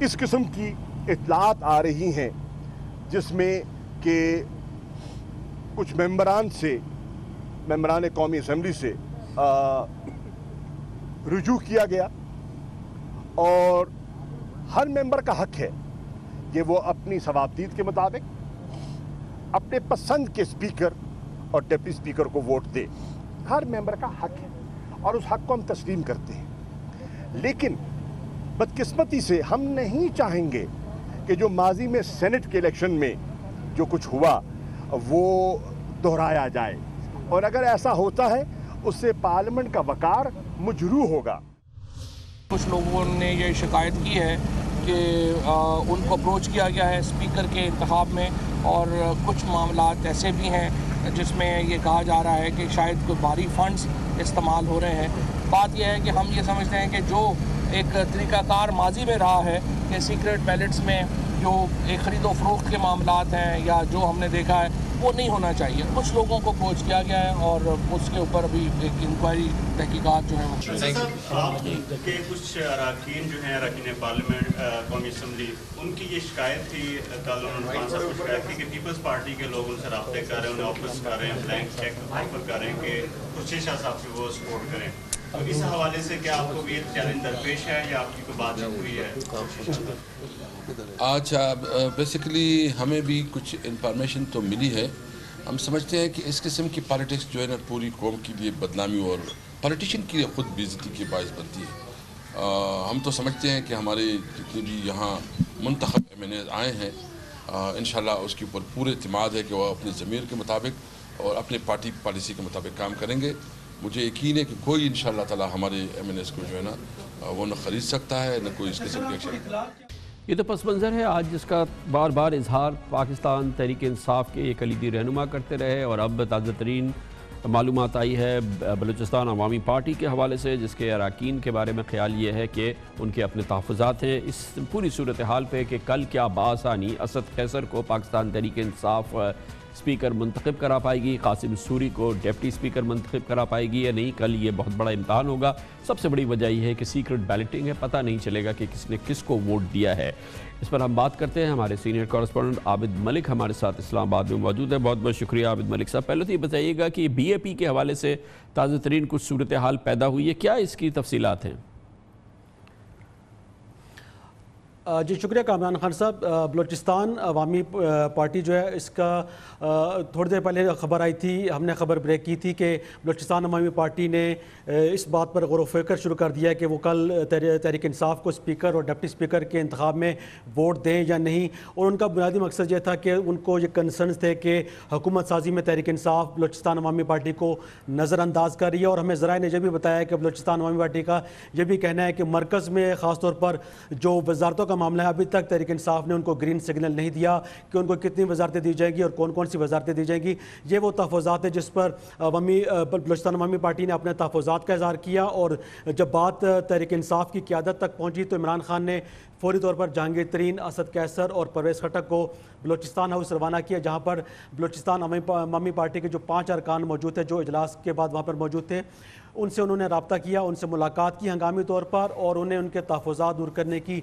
اس قسم کی اطلاعات آ رہی ہیں، جس میں کہ کچھ ممبران سے، ممبران قومی اسمبلی سے رجوع کیا گیا۔ اور ہر ممبر کا حق ہے کہ وہ اپنی ثوابدید کے مطابق اپنے پسند کے اسپیکر اور ڈپٹی اسپیکر کو ووٹ دے۔ ہر ممبر کا حق ہے اور اس حق کو ہم تسلیم کرتے ہیں۔ لیکن بدقسمتی سے ہم نہیں چاہیں گے کہ جو ماضی میں سینٹ کے الیکشن میں جو کچھ ہوا، وہ دہرایا جائے۔ اور اگر ایسا ہوتا ہے، اس سے پارلیمنٹ کا وقار مجروح ہوگا۔ کچھ لوگوں نے یہ شکایت کی ہے کہ ان کو اپروچ کیا گیا ہے اسپیکر کے انتخاب میں۔ اور کچھ معاملات ایسے بھی ہیں جس میں یہ کہا جا رہا ہے کہ شاید کوئی بھاری فنڈز استعمال ہو رہے ہیں۔ بات یہ ہے کہ ہم یہ سمجھتے ہیں کہ جو ایک طریقہ کار ماضی میں رہا ہے کہ سیکریٹ بیلٹس میں جو ایک خرید و فروخت کے معاملات ہیں یا جو ہم نے دیکھا ہے وہ نہیں ہونا چاہیے۔ کچھ لوگوں کو کوچ کیا گیا ہے اور اس کے اوپر ابھی ایک انکوائری تحقیقات جو ہے وہ۔ جی۔ کچھ اراکین جو ہیں اراکین پارلیمنٹ قومی اسمبلی ان کی یہ شکایت تھی کل انہوں صاحب کو شکایت تھی کہ پیپلز پارٹی کے لوگ ان سے رابطے کر رہے ہیں انہیں آفس کر رہے ہیں بلینک چیک آفر کر رہے ہیں کہ خورشید شاہ صاحب سے وہ سپورٹ کریں۔ اس حوالے سے کیا آپ کو بھی چیلنج درپیش ہے یا آپ کی کوئی بات ہوئی ہے؟ اچھا، آج بیسیکلی ہمیں بھی کچھ انفارمیشن تو ملی ہے۔ ہم سمجھتے ہیں کہ اس قسم کی پالیٹکس جو ہے نا پوری قوم کے لیے بدنامی اور پالیٹیشین لیے خود بیزتی کے باعث بنتی ہے۔ ہم تو سمجھتے ہیں کہ ہمارے جتنے بھی یہاں منتخب ایم این اے آئے ہیں آ, انشاءاللہ اس کے اوپر پورے اعتماد ہے کہ وہ اپنے ضمیر کے مطابق اور اپنے پارٹی پالیسی کے مطابق کام کریں گے۔ مجھے یقین ہے کہ کوئی انشاءاللہ تعالی ہمارے ایم این ایس کو جو ہے نا وہ نہ خرید سکتا ہے نہ کوئی اس قسم کے یہ تو پس منظر ہے، آج جس کا بار بار اظہار پاکستان تحریک انصاف کے ایک کلیدی رہنما کرتے رہے اور اب تازہ ترین معلومات آئی ہے بلوچستان عوامی پارٹی کے حوالے سے، جس کے اراکین کے بارے میں خیال یہ ہے کہ ان کے اپنے تحفظات ہیں۔ اس پوری صورتحال پہ کہ کل کیا بآسانی اسد قیصر کو پاکستان تحریک انصاف اسپیکر منتخب کرا پائے گی۔ قاسم سوری کو ڈیپٹی اسپیکر منتخب کرا پائے گی یا نہیں، کل یہ بہت بڑا امتحان ہوگا۔ سب سے بڑی وجہ یہ ہے کہ سیکرٹ بیلٹنگ ہے، پتہ نہیں چلے گا کہ کس نے کس کو ووٹ دیا ہے۔ اس پر ہم بات کرتے ہیں۔ ہمارے سینئر کورسپونڈنٹ عابد ملک ہمارے ساتھ اسلام آباد میں موجود ہے بہت بہت شکریہ عابد ملک صاحب۔ پہلے تو یہ بتائیے گا کہ بی اے پی کے حوالے سے تازہ ترین کچھ صورتحال پیدا ہوئی ہے۔ کیا اس کی تفصیلات ہیں؟ جی شکریہ کامران خان صاحب. بلوچستان عوامی پارٹی جو ہے، اس کا تھوڑی دیر پہلے خبر آئی تھی، ہم نے خبر بریک کی تھی کہ بلوچستان عوامی پارٹی نے اس بات پر غور و فکر شروع کر دیا ہے کہ وہ کل تحریک انصاف کو اسپیکر اور ڈپٹی اسپیکر کے انتخاب میں ووٹ دیں یا نہیں. اور ان کا بنیادی مقصد یہ تھا کہ ان کو یہ کنسرنس تھے کہ حکومت سازی میں تحریک انصاف بلوچستان عوامی پارٹی کو نظر انداز کر رہی ہے. اور ہمیں ذرائع نے یہ بھی بتایا کہ بلوچستان عوامی پارٹی کا یہ بھی کہنا ہے کہ مرکز میں خاص طور پر جو وزارتوں کا کا معاملہ ہے۔ ابھی تک تحریک انصاف نے ان کو گرین سگنل نہیں دیا کہ ان کو کتنی وزارتیں دی جائیں گی اور کون کون سی وزارتیں دی جائیں گی۔ یہ وہ تحفظات ہیں جس پر بلوچستان عوامی پارٹی نے اپنے تحفظات کا اظہار کیا اور جب بات تحریک انصاف کی قیادت تک پہنچی تو عمران خان نے فوری طور پر جہانگیر ترین اسد کیسر اور پرویز خٹک کو بلوچستان ہاؤس روانہ کیا، جہاں پر بلوچستان عوامی پارٹی کے جو پانچ ارکان موجود تھے جو اجلاس کے بعد وہاں پر موجود تھے۔ ان سے انہوں نے رابطہ کیا، ان سے ملاقات کی ہنگامی طور پر اور انہیں ان کے تحفظات دور کرنے کی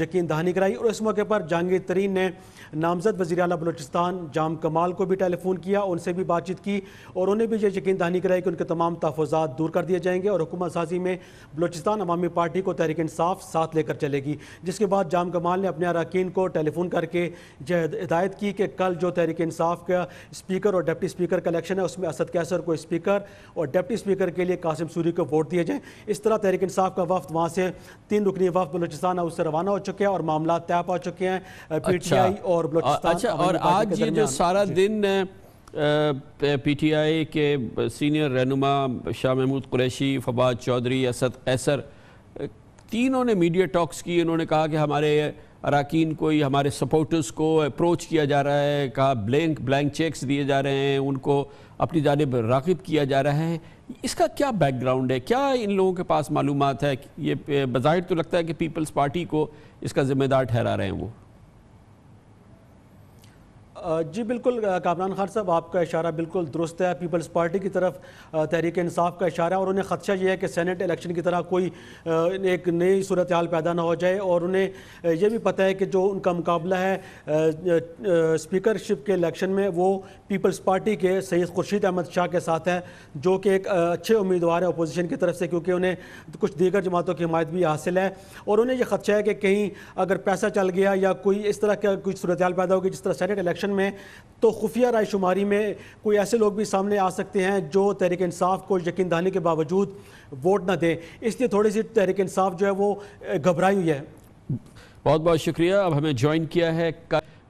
یقین دہانی کرائی۔ اور اس موقع پر جہانگیر ترین نے نامزد وزیر اعلیٰ بلوچستان جام کمال کو بھی ٹیلی فون کیا، ان سے بھی بات چیت کی اور انہیں بھی یہ یقین دہانی کرائی کہ ان کے تمام تحفظات دور کر دیے جائیں گے اور حکومت سازی میں بلوچستان عوامی پارٹی کو تحریک انصاف ساتھ لے کر چلے گی۔ جس کے بعد جام کمال نے اپنے اراکین کو ٹیلی فون کر کے یہ ہدایت کی کہ کل جو تحریک انصاف کا اسپیکر اور ڈپٹی اسپیکر کا الیکشن ہے، اس میں اسد کیسر کو اسپیکر اور ڈپٹی اسپیکر کے لیے قاسم سوری کو ووٹ دیے جائیں۔ اس طرح تحریک انصاف کا وفد وہاں سے تین رکنی وفد بلوچستان اس سے روانہ ہو چکے ہیں اور معاملات طے پا چکے ہیں۔ اچھا۔ پی ٹی آئی اور بلوچستان اچھا اور آج یہ جو سارا جی۔ دن پی ٹی آئی کے سینئر رہنما شاہ محمود قریشی فباد چودری اسد ایسر تینوں نے میڈیا ٹاکس کی۔ انہوں نے کہا کہ ہمارے اراکین کو ہمارے سپورٹرز کو اپروچ کیا جا رہا ہے کہا بلینک بلینک چیکس دیے جا رہے ہیں ان کو اپنی جانب راغب کیا جا رہا ہے۔ اس کا کیا بیک گراؤنڈ ہے؟ کیا ان لوگوں کے پاس معلومات ہے یہ، بظاہر تو لگتا ہے کہ پیپلز پارٹی کو اس کا ذمہ دار ٹھہرا رہے ہیں وہ۔ جی بالکل کامران خان صاحب، آپ کا اشارہ بالکل درست ہے۔ پیپلز پارٹی کی طرف تحریک انصاف کا اشارہ اور انہیں خدشہ یہ ہے کہ سینٹ الیکشن کی طرح کوئی ایک نئی صورتحال پیدا نہ ہو جائے اور انہیں یہ بھی پتہ ہے کہ جو ان کا مقابلہ ہے اسپیکر شپ کے الیکشن میں، وہ پیپلز پارٹی کے سید خورشید احمد شاہ کے ساتھ ہے جو کہ ایک اچھے امیدوار ہیں اپوزیشن کی طرف سے، کیونکہ انہیں کچھ دیگر جماعتوں کی حمایت بھی حاصل ہے۔ اور انہیں یہ خدشہ ہے کہ کہیں اگر پیسہ چل گیا یا کوئی اس طرح کا کوئی صورتحال پیدا ہوگی جس طرح سینٹ الیکشن الیکشن میں تو خفیہ رائے شماری میں کوئی ایسے لوگ بھی سامنے آ سکتے ہیں جو تحریک انصاف کو یقین دہانی کے باوجود ووٹ نہ دیں۔ اس لیے تھوڑی سی تحریک انصاف جو ہے وہ گھبرائی ہوئی ہے۔ بہت بہت شکریہ۔ اب ہمیں جوائن کیا ہے۔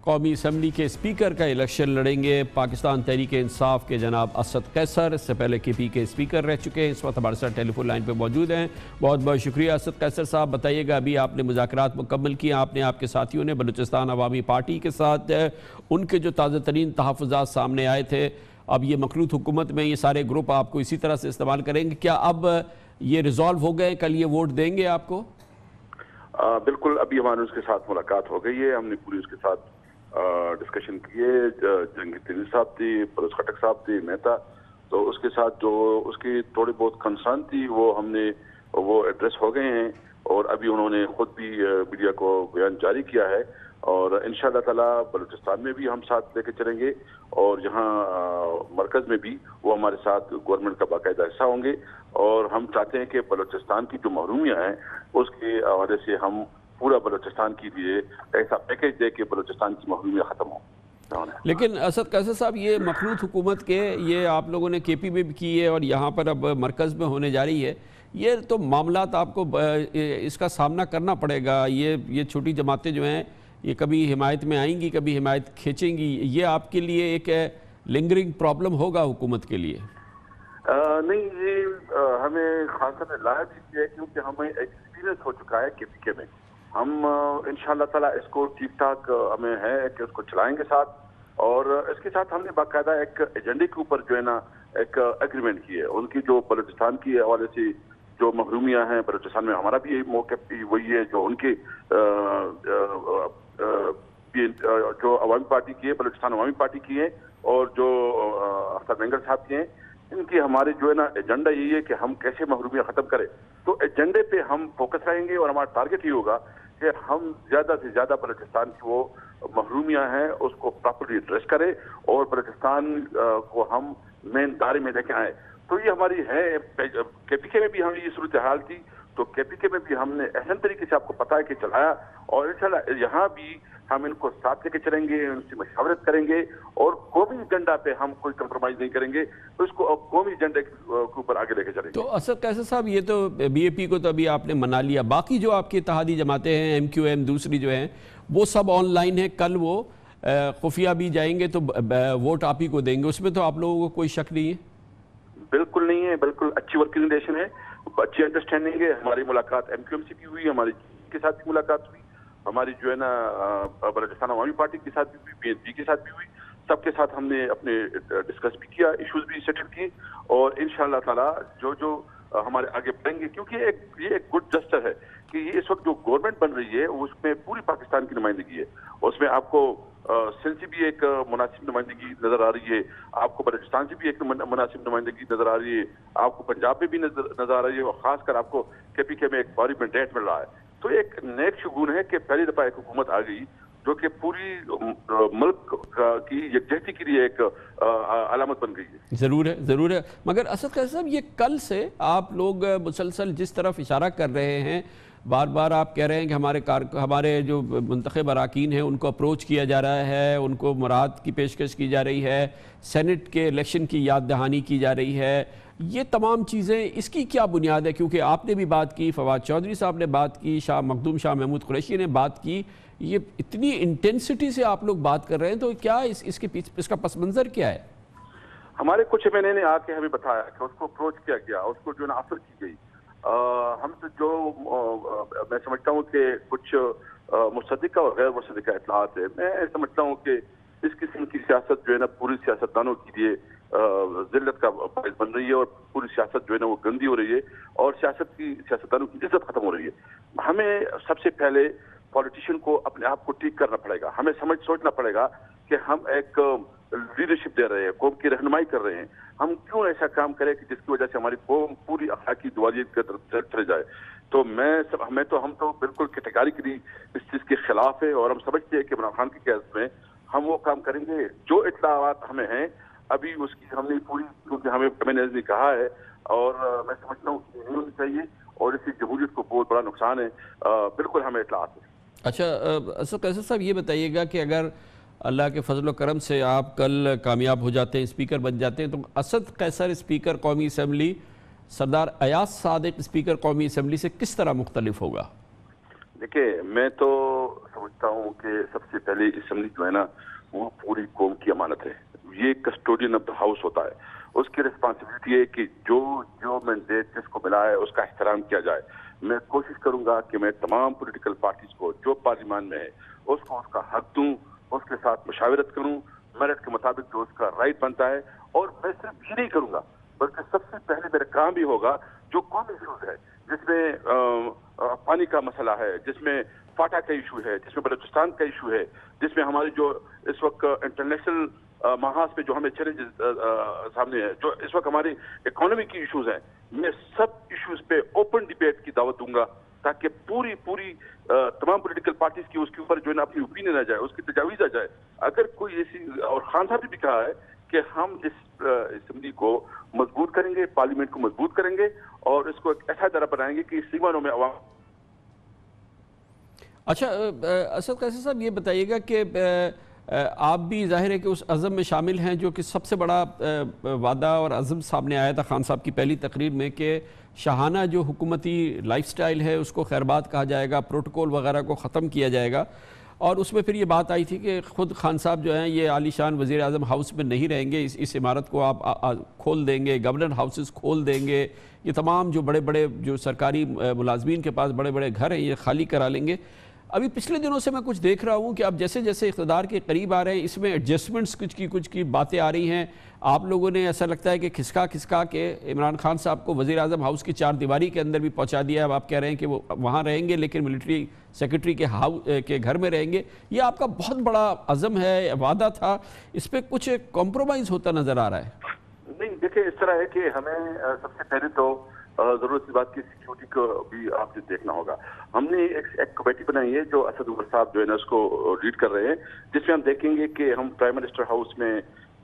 قومی اسمبلی کے اسپیکر کا الیکشن لڑیں گے۔ پاکستان تحریک انصاف کے جناب اسد قیسر اس سے پہلے کے پی کے اسپیکر رہ چکے ہیں۔ اس وقت ہمارے ساتھ ٹیلی فون لائن پہ موجود ہیں۔ بہت بہت شکریہ اسد قیسر صاحب۔ بتائیے گا، ابھی آپ نے مذاکرات مکمل کیے، آپ نے آپ کے ساتھیوں نے بلوچستان عوامی پارٹی کے ساتھ ان کے جو تازہ ترین تحفظات سامنے آئے تھے۔ اب یہ مخلوط حکومت میں یہ سارے گروپ آپ کو اسی طرح سے استعمال کریں گے۔ کیا اب یہ ریزالو ہو گئے؟ کل یہ ووٹ دیں گے آپ کو؟ بالکل، ابھی ہمارے اس کے ساتھ ملاقات ہو گئی ہے۔ ہم نے پوری اس کے ساتھ ڈسکشن کیے جنگی تیری صاحب تھی پرس خٹک صاحب تھی، مہتا، تو اس کے ساتھ جو اس کی تھوڑی بہت کنسرن تھی، وہ ہم نے وہ ایڈریس ہو گئے ہیں اور ابھی انہوں نے خود بھی میڈیا کو بیان جاری کیا ہے اور ان شاء اللہ تعالیٰ بلوچستان میں بھی ہم ساتھ لے کے چلیں گے اور یہاں مرکز میں بھی وہ ہمارے ساتھ گورنمنٹ کا باقاعدہ حصہ ہوں گے اور ہم چاہتے ہیں کہ بلوچستان کی جو محرومیاں ہیں، اس کے حوالے سے ہم پورا بلوچستان کی لیے ایسا پیکج دے کے بلوچستان کی محرومیاں ختم ہوں لیکن اسد قیصر صاحب یہ مخلوط حکومت کے یہ آپ لوگوں نے کے پی میں بھی کی ہے اور یہاں پر اب مرکز میں ہونے جا رہی ہے یہ تو معاملات آپ کو اس کا سامنا کرنا پڑے گا۔ یہ یہ چھوٹی جماعتیں جو ہیں یہ کبھی حمایت میں آئیں گی کبھی حمایت کھینچیں گی۔ یہ آپ کے لیے ایک لنگرنگ پرابلم ہوگا حکومت کے لیے؟ نہیں یہ ہمیں خاص طور سے لایا بھی ہے کیونکہ ہمیں ایکسپیرینس ہو چکا ہے کے پی کے میں۔ ہم ان شاء اللہ تعالیٰ اس کو ٹھیک ٹھاک ہمیں ہے کہ اس کو چلائیں گے ساتھ۔ اور اس کے ساتھ ہم نے باقاعدہ ایک ایجنڈے کے اوپر جو ہے نا، ایک اگریمنٹ کی ہے۔ ان کی جو بلوچستان کی حوالے سے جو محرومیاں ہیں، بلوچستان میں ہمارا بھی یہی موقع وہی ہے جو ان کے جو عوامی پارٹی کی ہے، بلوچستان عوامی پارٹی کی ہے، اور جو اختر مینگر صاحب کی ہیں۔ ان کی ہمارے جو ہے نا ایجنڈا یہی ہے کہ ہم کیسے محرومیاں ختم کریں۔ تو ایجنڈے پہ ہم فوکس رہیں گے اور ہمارا ٹارگٹ یہ ہوگا کہ ہم زیادہ سے زیادہ بلوچستان کی وہ محرومیاں ہیں، اس کو پراپرلی ایڈریس کریں اور بلوچستان کو ہم مین دارے میں لے کے آئیں۔ تو یہ ہماری ہے کے پی کے میں بھی ہم یہ صورتحال تھی تو کے پی کے میں بھی ہم نے اہم طریقے سے آپ کو پتا ہے کہ چلایا اور انشاءاللہ یہاں بھی ہم ان کو ساتھ لے کے چلیں گے ان سے مشاورت کریں گے اور قومی ایجنڈا پہ ہم کوئی کمپرومائز نہیں کریں گے تو اس کو قومی ایجنڈے کے اوپر آگے لے کے چلیں گے۔ تو اسد قیصر صاحب یہ تو بی اے پی کو تو ابھی آپ نے منا لیا۔ باقی جو آپ کی اتحادی جماعتیں ہیں ایم کیو ایم دوسری جو ہیں وہ سب آن لائن ہیں۔ کل وہ خفیہ بھی جائیں گے تو ووٹ آپ ہی کو دیں گے۔ اس میں تو آپ لوگوں کو کوئی شک نہیں ہے؟ بالکل نہیں ہے بالکل اچھی ورکنگ ریلیشن ہے۔ اچھی انڈرسٹینڈنگ ہے۔ ہماری ملاقات ایم کیو ایم سی کی ہوئی ہماری کے ساتھ بھی ملاقات ہوئی۔ ہماری جو ہے نا بلوچستان عوامی پارٹی کے ساتھ بھی ہوئی، بی این پی کے ساتھ بھی ہوئی، سب کے ساتھ ہم نے اپنے ڈسکس بھی کیا ایشوز بھی سیٹل کیے اور ان شاء اللہ تعالیٰ جو جو ہمارے آگے بڑھیں گے، کیونکہ ایک، یہ ایک گڈ جسٹر ہے کہ یہ اس وقت جو گورنمنٹ بن رہی ہے اس میں پوری پاکستان کی نمائندگی ہے اس میں آپ کو سندھ سے بھی ایک مناسب نمائندگی نظر آ رہی ہے، آپ کو بلوچستان سے بھی ایک مناسب نمائندگی نظر آ رہی ہے، آپ کو پنجاب میں بھی نظر آ رہی ہے اور خاص کر آپ کو کے پی کے میں ایک باری مینڈیٹ مل رہا ہے۔ تو ایک نیک شگون ہے کہ پہلی دفعہ ایک حکومت آ گئی جو کہ پوری ملک کی یکجہتی کے لیے ایک علامت بن گئی ہے۔ ضرور ہے ضرور ہے۔ مگر اسد قیصر صاحب، یہ کل سے آپ لوگ مسلسل جس طرف اشارہ کر رہے ہیں، بار بار آپ کہہ رہے ہیں کہ ہمارے کار، ہمارے جو منتخب اراکین ہیں، ان کو اپروچ کیا جا رہا ہے، ان کو مراد کی پیشکش کی جا رہی ہے، سینٹ کے الیکشن کی یاد دہانی کی جا رہی ہے۔ یہ تمام چیزیں اس کی کیا بنیاد ہے؟ کیونکہ آپ نے بھی بات کی، فواد چودھری صاحب نے بات کی، شاہ مخدوم شاہ محمود قریشی نے بات کی۔ یہ اتنی انٹینسٹی سے آپ لوگ بات کر رہے ہیں تو کیا اس اس کے اس کا پس منظر کیا ہے؟ ہمارے کچھ ایم نے آ کے ہمیں بتایا کہ اس کو اپروچ کیا گیا، اس کو جو نافر کی گئی۔ ہم سے جو میں سمجھتا ہوں کہ کچھ مصدقہ اور غیر مصدقہ اطلاعات ہے میں سمجھتا ہوں کہ اس قسم کی سیاست جو ہے نا پوری سیاستدانوں کے لیے ذلت کا باعث بن رہی ہے اور پوری سیاست جو ہے نا وہ گندی ہو رہی ہے اور سیاست کی سیاستدانوں کی عزت ختم ہو رہی ہے۔ ہمیں سب سے پہلے پولیٹیشین کو اپنے آپ کو ٹھیک کرنا پڑے گا۔ ہمیں سمجھ سوچنا پڑے گا کہ ہم ایک لیڈرشپ دے رہے ہیں، قوم کی رہنمائی کر رہے ہیں۔ ہم کیوں ایسا کام کریں کہ جس کی وجہ سے ہماری قوم پوری اخلاقی دوالیت کی طرف چلے جائے؟ تو میں ہمیں تو ہم تو بالکل کیٹیگریکلی اس چیز کے خلاف ہے اور ہم سمجھتے ہیں کہ عمران خان کی قیادت میں ہم وہ کام کریں گے۔ جو اطلاعات ہمیں ہیں، ابھی اس کی ہم نے پوری، کیونکہ ہمیں نے کہا ہے، اور میں سمجھتا ہوں کہ نہیں ہونی چاہیے، اور اس کی جمہوریت کو بہت بڑا نقصان ہے۔ بالکل ہمیں اطلاعات ہے۔ اچھا اسد قیصر صاحب، یہ بتائیے گا کہ اگر اللہ کے فضل و کرم سے آپ کل کامیاب ہو جاتے ہیں، اسپیکر بن جاتے ہیں، تو اسد قیصر اسپیکر قومی اسمبلی، سردار ایاز صادق اسپیکر قومی اسمبلی سے کس طرح مختلف ہوگا؟ دیکھیں میں تو سمجھتا ہوں کہ سب سے پہلے اسمبلی جو ہے نا، وہ پوری قوم کی امانت ہے۔ یہ کسٹوڈین آف دا ہاؤس ہوتا ہے۔ اس کی ریسپانسبلٹی ہے کہ جو جو مینڈیٹ جس کو ملا ہے، اس کا احترام کیا جائے۔ میں کوشش کروں گا کہ میں تمام پولیٹیکل پارٹیز کو، جو پارلیمان میں ہے، اس کو اس کا حق دوں، اس کے ساتھ مشاورت کروں۔ میرٹ کے مطابق جو اس کا رائٹ بنتا ہے۔ اور میں صرف یہ نہیں کروں گا، بلکہ سب سے پہلے میرا کام بھی ہوگا، جو قومی ایشوز ہے جس میں پانی کا مسئلہ ہے، جس میں فاٹا کا ایشو ہے، جس میں بلوچستان کا ایشو ہے، جس میں ہماری جو اس وقت انٹرنیشنل محاذ پہ جو ہمیں چیلنجز سامنے ہے جو اس وقت ہماری اکانومی کی ایشوز ہیں، میں سب ایشوز پہ اوپن ڈیبیٹ کی دعوت دوں گا تاکہ پوری پوری تمام پولیٹیکل پارٹیز کی اس کے اوپر جو ہے نا اپنی اوپینین آ جائے، اس کی تجاویز آ جائے۔ اگر کوئی ایسی، اور خان صاحب نے بھی کہا ہے کہ ہم اس اسمبلی کو مضبوط کریں گے پارلیمنٹ کو مضبوط کریں گے اور اس کو ایک ایسا ادارہ بنائیں گے کہ سیمانوں میں عوام اچھا اسد قیصر صاحب، یہ بتائیے گا کہ آپ بھی ظاہر ہے کہ اس عزم میں شامل ہیں، جو کہ سب سے بڑا وعدہ اور عزم سامنے آیا تھا خان صاحب کی پہلی تقریر میں کہ شاہانہ جو حکومتی لائف سٹائل ہے، اس کو خیربات کہا جائے گا، پروٹوکول وغیرہ کو ختم کیا جائے گا۔ اور اس میں پھر یہ بات آئی تھی کہ خود خان صاحب جو ہیں، یہ عالی شان وزیر اعظم ہاؤس میں نہیں رہیں گے، اس اس عمارت کو آپ کھول دیں گے گورنر ہاؤسز کھول دیں گے۔ یہ تمام جو بڑے بڑے جو سرکاری ملازمین کے پاس بڑے بڑے گھر ہیں، یہ خالی کرا لیں گے۔ ابھی پچھلے دنوں سے میں کچھ دیکھ رہا ہوں کہ اب جیسے جیسے اقتدار کے قریب آ رہے ہیں، اس میں ایڈجسٹمنٹس کچھ کی کچھ کی باتیں آ رہی ہیں۔ آپ لوگوں نے ایسا لگتا ہے کہ کھسکا کھسکا کے عمران خان صاحب کو وزیر اعظم ہاؤس کی چار دیواری کے اندر بھی پہنچا دیا ہے۔ اب آپ کہہ رہے ہیں کہ وہ وہاں رہیں گے، لیکن ملٹری سیکرٹری کے کے گھر میں رہیں گے۔ یہ آپ کا بہت بڑا عزم ہے، وعدہ تھا۔ اس پہ کچھ کمپرومائز ہوتا نظر آ رہا ہے۔ نہیں، دیکھیں، اس طرح ہے کہ ہمیں سب سے پہلے تو ضرورت کی بات کی سیکیورٹی کو بھی آپ نے دیکھنا ہوگا۔ ہم نے ایک کمیٹی بنائی ہے جو اسد عمر صاحب جو ہے نا، اس کو لیڈ کر رہے ہیں، جس میں ہم دیکھیں گے کہ ہم پرائم منسٹر ہاؤس میں،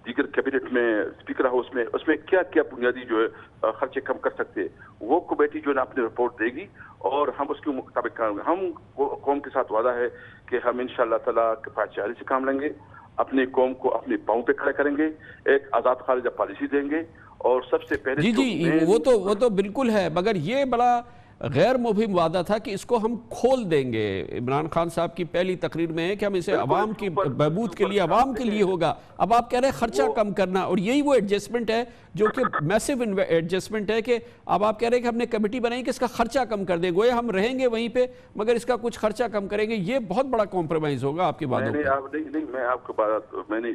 دیگر کیبنٹ میں اسپیکر ہاؤس میں، اس میں کیا کیا بنیادی جو ہے خرچے کم کر سکتے ہیں۔ وہ کمیٹی جو ہے نا اپنی رپورٹ دے گی اور ہم اس کے مطابق کام ہم قوم کے ساتھ وعدہ ہے کہ ہم ان شاء اللہ تعالیٰ چہری سے کام لیں گے۔ اپنی قوم کو اپنے پاؤں پہ کھڑے کریں گے۔ ایک آزاد خارجہ پالیسی دیں گے۔ اور سب سے پہلے جی جی وہ تو وہ تو بالکل ہے مگر یہ بڑا غیر مبہم وعدہ تھا کہ اس کو ہم کھول دیں گے۔ عمران خان صاحب کی پہلی تقریر میں ہے کہ ہم اسے عوام کی بہبود کے لیے عوام کے لیے ہوگا۔ اب آپ کہہ رہے ہیں خرچہ کم کرنا اور یہی وہ ایڈجسٹمنٹ ہے جو کہ میسیو ایڈجسٹمنٹ ہے کہ اب آپ کہہ رہے ہیں کہ ہم نے کمیٹی بنائی کہ اس کا خرچہ کم کر دیں۔ گویا ہم رہیں گے وہیں پہ مگر اس کا کچھ خرچہ کم کریں گے۔ یہ بہت بڑا کمپرومائز ہوگا آپ کی باتوں میں آپ کو بات میں نے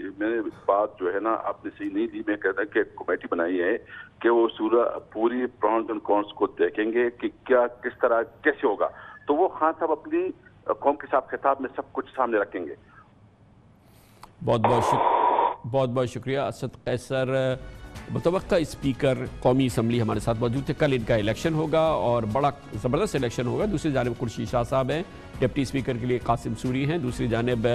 بات جو ہے نا آپ نے صحیح نہیں دی۔ میں کہتا کہ کمیٹی بنائی ہے کہ وہ سورہ پوری پرانس اینڈ کونس کو دیکھیں گے کہ کیا کس طرح کیسے ہوگا۔ تو وہ خان صاحب اپنی قوم کے ساتھ خطاب میں سب کچھ سامنے رکھیں گے۔ بہت بہت شکریہ بہت بہت شکریہ۔ اسد قیصر، متوقع اسپیکر، قومی اسمبلی ہمارے ساتھ موجود تھے۔ کل ان کا الیکشن ہوگا اور بڑا زبردست الیکشن ہوگا۔ دوسری جانب خورشید شاہ صاحب ہیں۔ ڈپٹی اسپیکر کے لیے قاسم سوری ہیں۔ دوسری جانب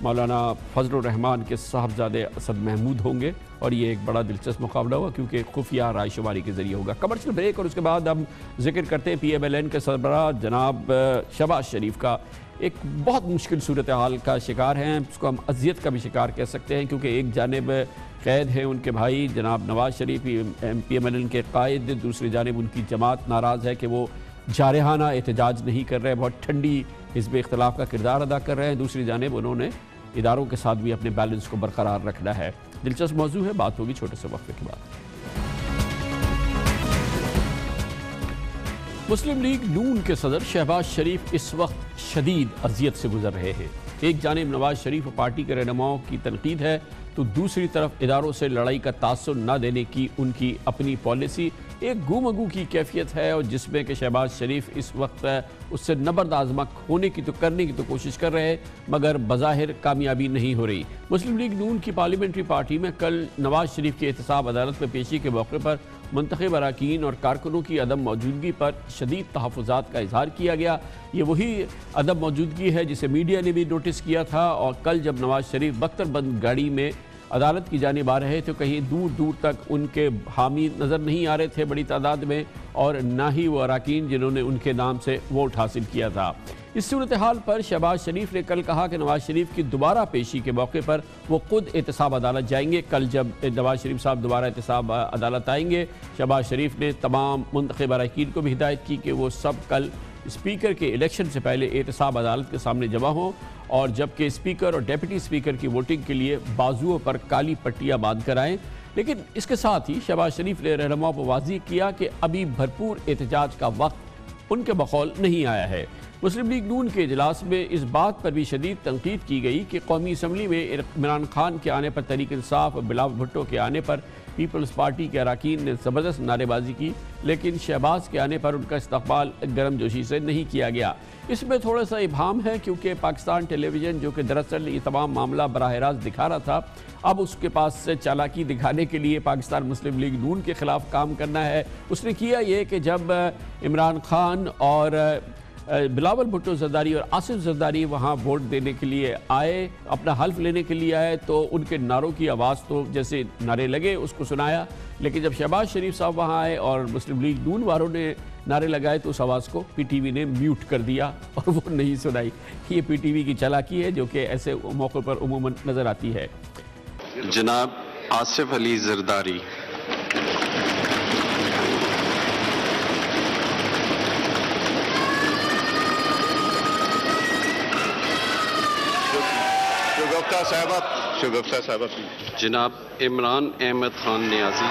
مولانا فضل الرحمان کے صاحبزادے اسد محمود ہوں گے اور یہ ایک بڑا دلچسپ مقابلہ ہوگا کیونکہ خفیہ رائے شماری کے ذریعے ہوگا۔ کمرشل بریک اور اس کے بعد ہم ذکر کرتے ہیں پی ایم ایل این کے سربراہ جناب شہباز شریف کا۔ ایک بہت مشکل صورتحال کا شکار ہیں۔ اس کو ہم اذیت کا بھی شکار کہہ سکتے ہیں کیونکہ ایک جانب قید ہیں ان کے بھائی جناب Nawaz Sharif, M P M L N کے قائد، دوسری جانب ان کی جماعت ناراض ہے کہ وہ جارحانہ احتجاج نہیں کر رہے، بہت ٹھنڈی حزب اختلاف کا کردار ادا کر رہے ہیں۔ دوسری جانب انہوں نے اداروں کے ساتھ بھی اپنے بیلنس کو برقرار رکھنا ہے۔ دلچسپ موضوع ہے، بات ہوگی چھوٹے سے وقفے کے بعد۔ مسلم لیگ نون کے صدر شہباز شریف اس وقت شدید اذیت سے گزر رہے ہیں۔ ایک جانب نواز شریف و پارٹی کے رہنماؤں کی تنقید ہے، تو دوسری طرف اداروں سے لڑائی کا تاثر نہ دینے کی ان کی اپنی پالیسی ایک گو کی کیفیت ہے اور جس میں کہ شہباز شریف اس وقت اس سے نبرد آزمک ہونے کی تو کرنے کی تو کوشش کر رہے مگر بظاہر کامیابی نہیں ہو رہی۔ مسلم لیگ نون کی پارلیمنٹری پارٹی میں کل نواز شریف کی احتساب عدالت میں پیشی کے موقع پر منتخب اراکین اور کارکنوں کی عدم موجودگی پر شدید تحفظات کا اظہار کیا گیا۔ یہ وہی عدم موجودگی ہے جسے میڈیا نے بھی نوٹس کیا تھا اور کل جب نواز شریف بختر بند گاڑی میں عدالت کی جانب آ رہے تو کہیں دور دور تک ان کے حامی نظر نہیں آ رہے تھے بڑی تعداد میں، اور نہ ہی وہ اراکین جنہوں نے ان کے نام سے ووٹ حاصل کیا تھا۔ اس صورتحال پر شہباز شریف نے کل کہا کہ نواز شریف کی دوبارہ پیشی کے موقع پر وہ خود احتساب عدالت جائیں گے۔ کل جب نواز شریف صاحب دوبارہ احتساب عدالت آئیں گے، شہباز شریف نے تمام منتخب اراکین کو بھی ہدایت کی کہ وہ سب کل اسپیکر کے الیکشن سے پہلے احتساب عدالت کے سامنے جمع ہوں۔ اور جبکہ اسپیکر اور ڈیپٹی اسپیکر کی ووٹنگ کے لیے بازوؤں پر کالی پٹیاں باندھ کر آئیں۔ لیکن اس کے ساتھ ہی شہباز شریف نے رہنماؤں کو واضح کیا کہ ابھی بھرپور احتجاج کا وقت ان کے بقول نہیں آیا ہے۔ مسلم لیگ نون کے اجلاس میں اس بات پر بھی شدید تنقید کی گئی کہ قومی اسمبلی میں عمران خان کے آنے پر تحریک انصاف اور بلاول بھٹو کے آنے پر پیپلز پارٹی کے اراکین نے زبردست نعرے بازی کی، لیکن شہباز کے آنے پر ان کا استقبال گرم جوشی سے نہیں کیا گیا۔ اس میں تھوڑا سا ابہام ہے کیونکہ پاکستان ٹیلی ویژن جو کہ دراصل یہ تمام معاملہ براہ راست دکھا رہا تھا، اب اس کے پاس سے چالاکی دکھانے کے لیے پاکستان مسلم لیگ نون کے خلاف کام کرنا ہے۔ اس نے کیا یہ کہ جب عمران خان اور بلاول بھٹو زرداری اور آصف زرداری وہاں ووٹ دینے کے لیے آئے، اپنا حلف لینے کے لیے آئے، تو ان کے نعروں کی آواز تو جیسے نعرے لگے، اس کو سنایا۔ لیکن جب شہباز شریف صاحب وہاں آئے اور مسلم لیگ نون والوں نے نعرے لگائے، تو اس آواز کو پی ٹی وی نے میوٹ کر دیا اور وہ نہیں سنائی۔ یہ پی ٹی وی کی چلاکی ہے جو کہ ایسے موقع پر عموماً نظر آتی ہے۔ جناب آصف علی زرداری شگفتہ صاحبہ جناب عمران احمد خان نیازی۔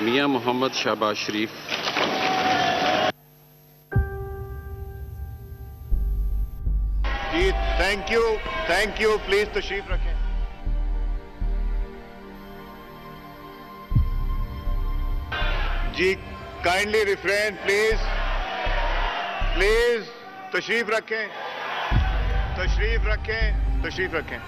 میاں محمد شہباز شریف۔ جی thank you thank you please تشریف رکھیں۔ جی کائنڈلی ریفرین پلیز پلیز تشریف رکھیں۔ تشریف رکھیں تشریف رکھیں۔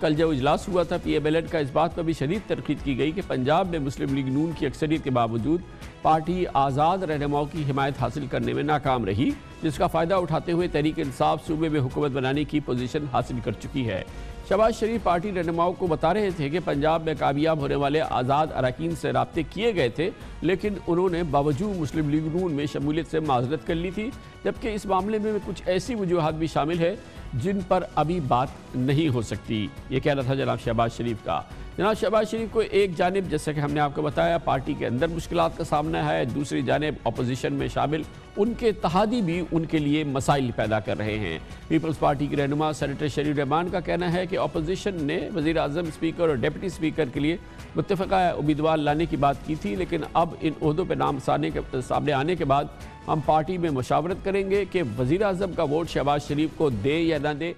کل جب اجلاس ہوا تھا پی ایم ایل کا، اس بات پر بھی شدید ترقید کی گئی کہ پنجاب میں مسلم لیگ نون کی اکثریت کے باوجود پارٹی آزاد رہنماؤں کی حمایت حاصل کرنے میں ناکام رہی، جس کا فائدہ اٹھاتے ہوئے تحریک انصاف صوبے میں حکومت بنانے کی پوزیشن حاصل کر چکی ہے۔ شہباز شریف پارٹی رہنماؤں کو بتا رہے تھے کہ پنجاب میں کامیاب ہونے والے آزاد اراکین سے رابطے کیے گئے تھے، لیکن انہوں نے باوجود مسلم لیگ نون میں شمولیت سے معذرت کر لی تھی، جبکہ اس معاملے میں کچھ ایسی وجوہات بھی شامل ہے جن پر ابھی بات نہیں ہو سکتی۔ یہ کہنا تھا جناب شہباز شریف کا جناب شہباز شریف کو ایک جانب جیسے کہ ہم نے آپ کو بتایا، پارٹی کے اندر مشکلات کا سامنا ہے، دوسری جانب اپوزیشن میں شامل، ان کے اتحادی بھی ان کے لیے مسائل پیدا کر رہے ہیں۔ پیپلز پارٹی کے رہنما سینیٹر شریف رحمان کا کہنا ہے کہ اپوزیشن نے وزیر اعظم اسپیکر اور ڈیپٹی اسپیکر کے لیے متفقہ امیدوار لانے کی بات کی تھی، لیکن اب ان عہدوں پہ نام سامنے آنے کے بعد ہم پارٹی میں مشاورت کریں گے کہ وزیر اعظم کا ووٹ شہباز شریف کو دے یا نہ دے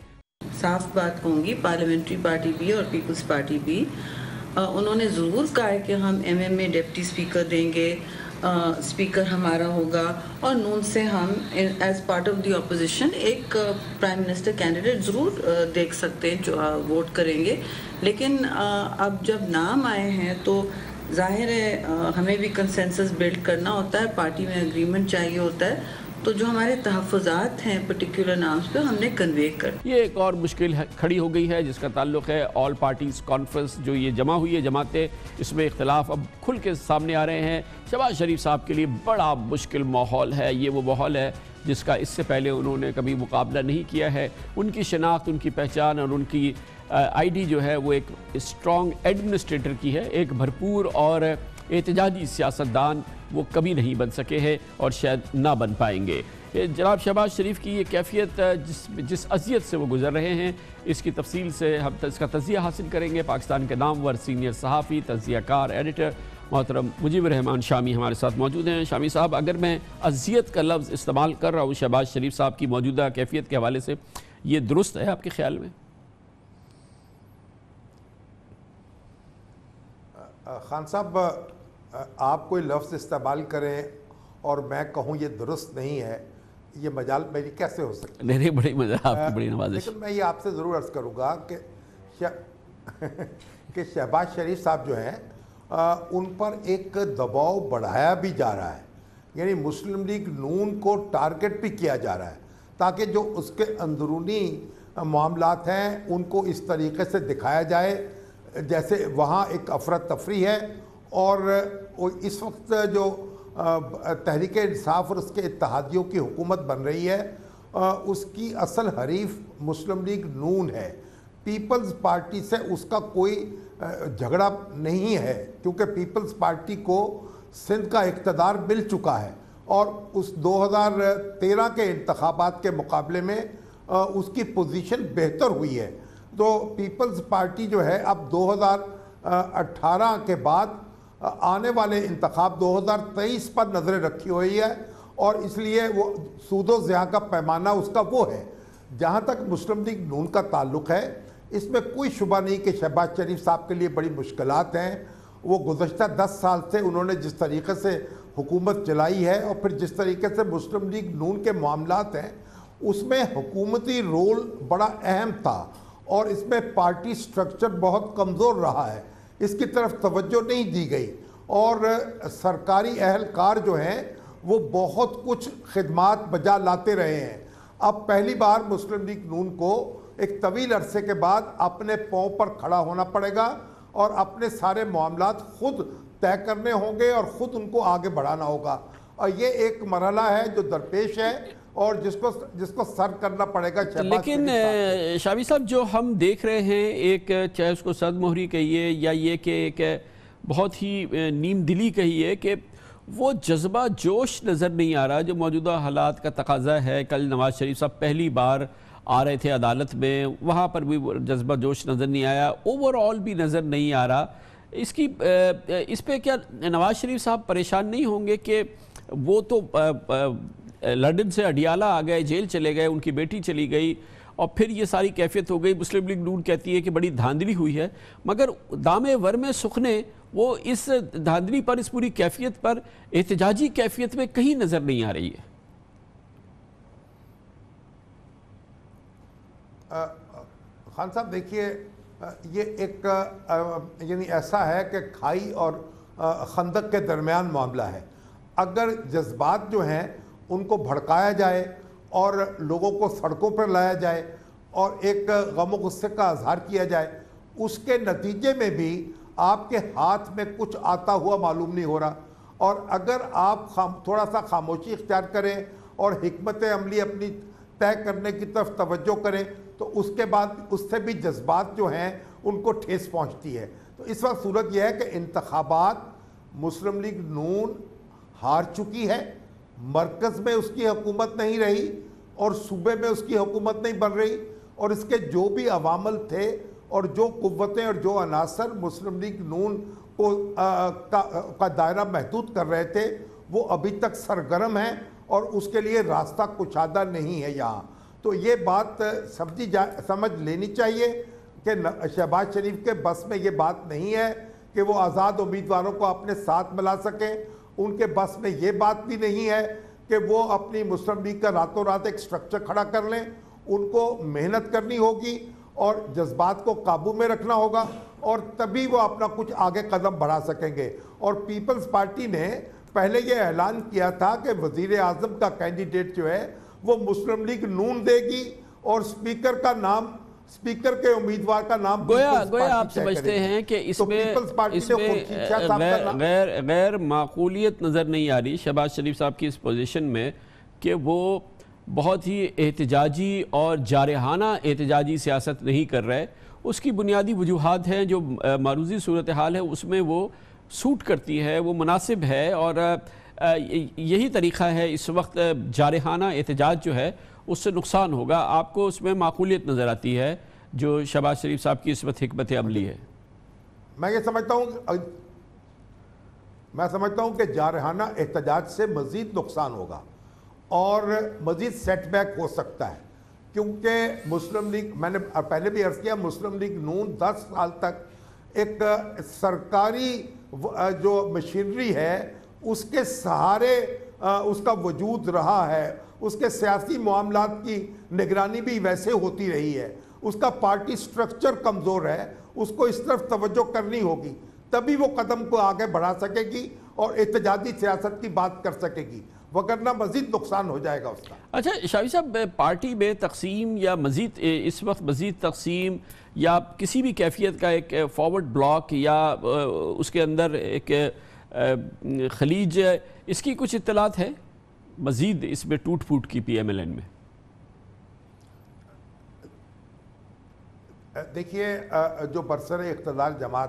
صاف بات کہوں گی، پارلیمنٹری پارٹی بھی اور پیپلز پارٹی بھی۔ انہوں نے ضرور کہا ہے کہ ہم ایم ایم میں ڈپٹی اسپیکر دیں گے۔ اسپیکر ہمارا ہوگا۔ اور نون سے ہم as part of the opposition ایک پرائم منسٹر کینڈیڈیٹ ضرور دیکھ سکتے ہیں، جو ووٹ کریں گے۔ لیکن اب جب نام آئے ہیں تو ظاہر ہے ہمیں بھی کنسنسس بلڈ کرنا ہوتا ہے، پارٹی میں اگریمنٹ چاہیے ہوتا ہے۔ تو جو ہمارے تحفظات ہیں پرٹیکولر نامز پہ ہم نے کنوے کر یہ ایک اور مشکل کھڑی ہو گئی ہے، جس کا تعلق ہے آل پارٹیز کانفرنس جو یہ جمع ہوئی ہے، جماعتیں، اس میں اختلاف اب کھل کے سامنے آ رہے ہیں۔ شہباز شریف صاحب کے لیے بڑا مشکل ماحول ہے، یہ وہ ماحول ہے جس کا اس سے پہلے انہوں نے کبھی مقابلہ نہیں کیا ہے۔ ان کی شناخت، ان کی پہچان اور ان کی آئی ڈی جو ہے وہ ایک اسٹرانگ ایڈمنسٹریٹر کی ہے، ایک بھرپور اور احتجاجی سیاستدان وہ کبھی نہیں بن سکے ہیں اور شاید نہ بن پائیں گے۔ جناب شہباز شریف کی یہ کیفیت، جس جس اذیت سے وہ گزر رہے ہیں، اس کی تفصیل سے ہم اس کا تجزیہ حاصل کریں گے۔ پاکستان کے نامور سینئر صحافی، تجزیہ کار، ایڈیٹر محترم مجیب الرحمان شامی ہمارے ساتھ موجود ہیں۔ شامی صاحب، اگر میں اذیت کا لفظ استعمال کر رہا ہوں شہباز شریف صاحب کی موجودہ کیفیت کے حوالے سے، یہ درست ہے آپ کے خیال میں؟ خان صاحب آپ کوئی لفظ استعمال کریں اور میں کہوں یہ درست نہیں ہے یہ مجال میری کیسے ہو سکتی نہیں نہیں بڑی مزہ آپ کی بڑی نوازش۔ لیکن میں یہ آپ سے ضرور عرض کروں گا کہ کہ شہباز شریف صاحب جو ہیں ان پر ایک دباؤ بڑھایا بھی جا رہا ہے۔ یعنی مسلم لیگ نون کو ٹارگٹ بھی کیا جا رہا ہے تاکہ جو اس کے اندرونی معاملات ہیں ان کو اس طریقے سے دکھایا جائے جیسے وہاں ایک افرتفری ہے اور اس وقت جو تحریک انصاف اور اس کے اتحادیوں کی حکومت بن رہی ہے اس کی اصل حریف مسلم لیگ نون ہے۔ پیپلز پارٹی سے اس کا کوئی جھگڑا نہیں ہے، کیونکہ پیپلز پارٹی کو سندھ کا اقتدار مل چکا ہے۔ اور اس دو ہزار تیرہ کے انتخابات کے مقابلے میں اس کی پوزیشن بہتر ہوئی ہے۔ تو پیپلز پارٹی جو ہے، اب دو ہزار اٹھارہ کے بعد آنے والے انتخاب دو ہزار تیئیس پر نظریں رکھی ہوئی ہے اور اس لیے وہ سود و زیاں کا پیمانہ اس کا وہ ہے۔ جہاں تک مسلم لیگ نون کا تعلق ہے، اس میں کوئی شبہ نہیں کہ شہباز شریف صاحب کے لیے بڑی مشکلات ہیں۔ وہ گزشتہ دس سال سے انہوں نے جس طریقے سے حکومت چلائی ہے اور پھر جس طریقے سے مسلم لیگ نون کے معاملات ہیں، اس میں حکومتی رول بڑا اہم تھا اور اس میں پارٹی سٹرکچر بہت کمزور رہا ہے۔ اس کی طرف توجہ نہیں دی گئی اور سرکاری اہلکار جو ہیں وہ بہت کچھ خدمات بجا لاتے رہے ہیں۔ اب پہلی بار مسلم لیگ نون کو ایک طویل عرصے کے بعد اپنے پاؤں پر کھڑا ہونا پڑے گا اور اپنے سارے معاملات خود طے کرنے ہوں گے اور خود ان کو آگے بڑھانا ہوگا۔ اور یہ ایک مرحلہ ہے جو درپیش ہے۔ اور جس کو جس کو سر کرنا پڑے گا لیکن شامی صاحب جو ہم دیکھ رہے ہیں ایک چاہے اس کو صد مہری کہیے یا یہ کہ ایک بہت ہی نیم دلی کہیے کہ وہ جذبہ جوش نظر نہیں آ رہا جو موجودہ حالات کا تقاضا ہے۔ کل نواز شریف صاحب پہلی بار آ رہے تھے عدالت میں وہاں پر بھی جذبہ جوش نظر نہیں آیا اوور آل بھی نظر نہیں آ رہا۔ اس کی اس پہ کیا نواز شریف صاحب پریشان نہیں ہوں گے کہ وہ تو لنڈن سے اڈیالہ آ گئے، جیل چلے گئے، ان کی بیٹی چلی گئی، اور پھر یہ ساری کیفیت ہو گئی۔ مسلم لیگ نون کہتی ہے کہ بڑی دھاندلی ہوئی ہے، مگر دام ور میں وہ اس دھاندلی پر، اس پوری کیفیت پر احتجاجی کیفیت میں کہیں نظر نہیں آ رہی ہے۔ خان صاحب، دیکھیے یہ ایک یعنی ایسا ہے کہ کھائی اور خندق کے درمیان معاملہ ہے۔ اگر جذبات جو ہیں ان کو بھڑکایا جائے اور لوگوں کو سڑکوں پر لایا جائے اور ایک غم و غصے کا اظہار کیا جائے، اس کے نتیجے میں بھی آپ کے ہاتھ میں کچھ آتا ہوا معلوم نہیں ہو رہا۔ اور اگر آپ تھوڑا سا خاموشی اختیار کریں اور حکمت عملی اپنی طے کرنے کی طرف توجہ کریں، تو اس کے بعد اس سے بھی جذبات جو ہیں ان کو ٹھیس پہنچتی ہے۔ تو اس وقت صورت یہ ہے کہ انتخابات مسلم لیگ نون ہار چکی ہے۔ مرکز میں اس کی حکومت نہیں رہی اور صوبے میں اس کی حکومت نہیں بن رہی اور اس کے جو بھی عوامل تھے اور جو قوتیں اور جو عناصر مسلم لیگ نون کو کا دائرہ محدود کر رہے تھے، وہ ابھی تک سرگرم ہیں اور اس کے لیے راستہ کچادہ نہیں ہے یہاں۔ تو یہ بات سمجھی جا، سمجھ لینی چاہیے کہ شہباز شریف کے بس میں یہ بات نہیں ہے کہ وہ آزاد امیدواروں کو اپنے ساتھ ملا سکیں ان کے بس میں یہ بات بھی نہیں ہے کہ وہ اپنی مسلم لیگ کا راتوں رات ایک سٹرکچر کھڑا کر لیں، ان کو محنت کرنی ہوگی اور جذبات کو قابو میں رکھنا ہوگا اور تبھی وہ اپنا کچھ آگے قدم بڑھا سکیں گے۔ اور پیپلز پارٹی نے پہلے یہ اعلان کیا تھا کہ وزیر اعظم کا کینڈیڈیٹ جو ہے وہ مسلم لیگ نون دے گی اور سپیکر کا نام سپیکر کے امیدوار کا نام گویا گویا آپ سمجھتے ہیں کہ اس میں اس میں غیر غیر معقولیت نظر نہیں آ رہی۔ شہباز شریف صاحب کی اس پوزیشن میں کہ وہ بہت ہی احتجاجی اور جارحانہ احتجاجی سیاست نہیں کر رہے۔ اس کی بنیادی وجوہات ہیں جو معروضی صورتحال ہے اس میں وہ سوٹ کرتی ہے وہ مناسب ہے اور یہی طریقہ ہے۔ اس وقت جارحانہ احتجاج جو ہے اس سے نقصان ہوگا۔ آپ کو اس میں معقولیت نظر آتی ہے جو شہباز شریف صاحب کی اس وقت حکمت عملی ہے۔ میں یہ سمجھتا ہوں میں سمجھتا ہوں کہ جارحانہ احتجاج سے مزید نقصان ہوگا اور مزید سیٹ بیک ہو سکتا ہے۔ کیونکہ مسلم لیگ میں نے پہلے بھی عرض کیا، مسلم لیگ نون دس سال تک ایک سرکاری جو مشینری ہے، اس کے سہارے، اس کا وجود رہا ہے۔ اس کے سیاسی معاملات کی نگرانی بھی ویسے ہوتی رہی ہے۔ اس کا پارٹی سٹرکچر کمزور ہے، اس کو اس طرف توجہ کرنی ہوگی، تبھی وہ قدم کو آگے بڑھا سکے گی اور احتجاجی سیاست کی بات کر سکے گی۔ وگرنہ مزید نقصان ہو جائے گا اس کا۔ اچھا شاوی صاحب، پارٹی میں تقسیم یا مزید اس وقت مزید تقسیم یا کسی بھی کیفیت کا ایک فارورڈ بلاک یا اس کے اندر ایک خلیج اس کی کچھ اطلاعات ہے مزید اس میں ٹوٹ پھوٹ کی پی ایم ایل این میں۔ دیکھیے جو برسر اقتدار جماعت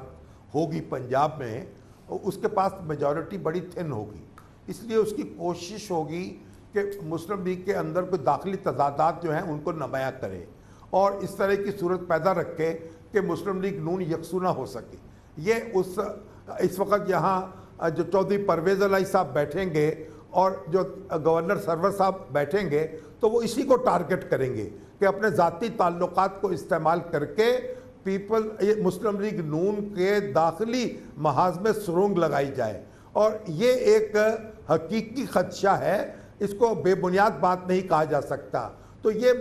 ہوگی پنجاب میں، اس کے پاس میجورٹی بڑی تھن ہوگی۔ اس لیے اس کی کوشش ہوگی کہ مسلم لیگ کے اندر کوئی داخلی تضادات جو ہیں، ان کو نمایاں کرے۔ اور اس طرح کی صورت پیدا رکھے کہ مسلم لیگ نون یکسو نہ ہو سکے۔ یہ اس اس وقت یہاں، جو چودھری پرویز علیہ صاحب بیٹھیں گے اور جو گورنر سرور صاحب بیٹھیں گے تو وہ اسی کو ٹارگٹ کریں گے کہ اپنے ذاتی تعلقات کو استعمال کر کے پیپل مسلم لیگ نون کے داخلی محاذ میں سرونگ لگائی جائے۔ اور یہ ایک حقیقی خدشہ ہے، اس کو بے بنیاد بات نہیں کہا جا سکتا۔ تو یہ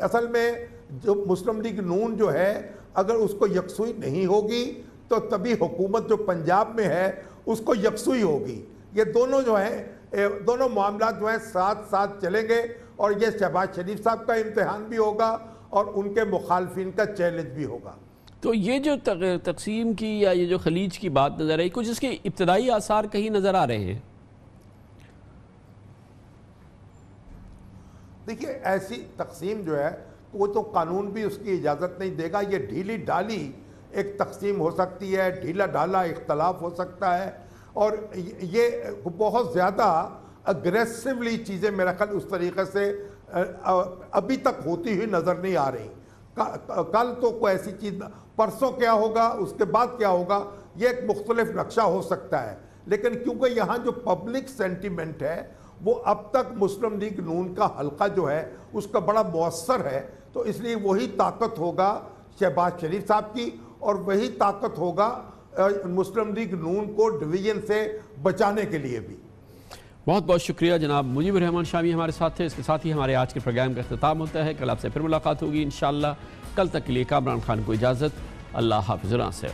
اصل میں جو مسلم لیگ نون جو ہے، اگر اس کو یکسوئی نہیں ہوگی تو تبھی حکومت جو پنجاب میں ہے، اس کو یکسوئی ہوگی۔ یہ دونوں جو ہیں دونوں معاملات جو ہیں ساتھ ساتھ چلیں گے اور یہ شہباز شریف صاحب کا امتحان بھی ہوگا اور ان کے مخالفین کا چیلنج بھی ہوگا۔ تو یہ جو تقسیم کی یا یہ جو خلیج کی بات نظر آئی کچھ اس کے ابتدائی آثار کہیں نظر آ رہے ہیں؟ دیکھیے ایسی تقسیم جو ہے وہ تو قانون بھی اس کی اجازت نہیں دے گا یہ ڈھیلی ڈالی ایک تقسیم ہو سکتی ہے ڈھیلا ڈالا اختلاف ہو سکتا ہے۔ اور یہ بہت زیادہ اگریسولی چیزیں میرا خیال اس طریقے سے ابھی تک ہوتی ہوئی نظر نہیں آ رہی۔ کل تو کوئی ایسی چیز پرسوں کیا ہوگا، اس کے بعد کیا ہوگا، یہ ایک مختلف نقشہ ہو سکتا ہے۔ لیکن کیونکہ یہاں جو پبلک سینٹیمنٹ ہے، وہ اب تک مسلم لیگ نون کا حلقہ جو ہے، اس کا بڑا مؤثر ہے۔ تو اس لیے وہی طاقت ہوگا شہباز شریف صاحب کی، اور وہی طاقت ہوگا مسلم لیگ نون کو ڈویژن سے بچانے کے لیے بھی۔ بہت بہت شکریہ جناب مجیب الرحمان شامی ہمارے ساتھ تھے۔ اس کے ساتھ ہی ہمارے آج کے پروگرام کا اختتام ہوتا ہے۔ کل آپ سے پھر ملاقات ہوگی انشاءاللہ۔ کل تک کے لیے کامران خان کو اجازت۔ اللہ حافظ سے۔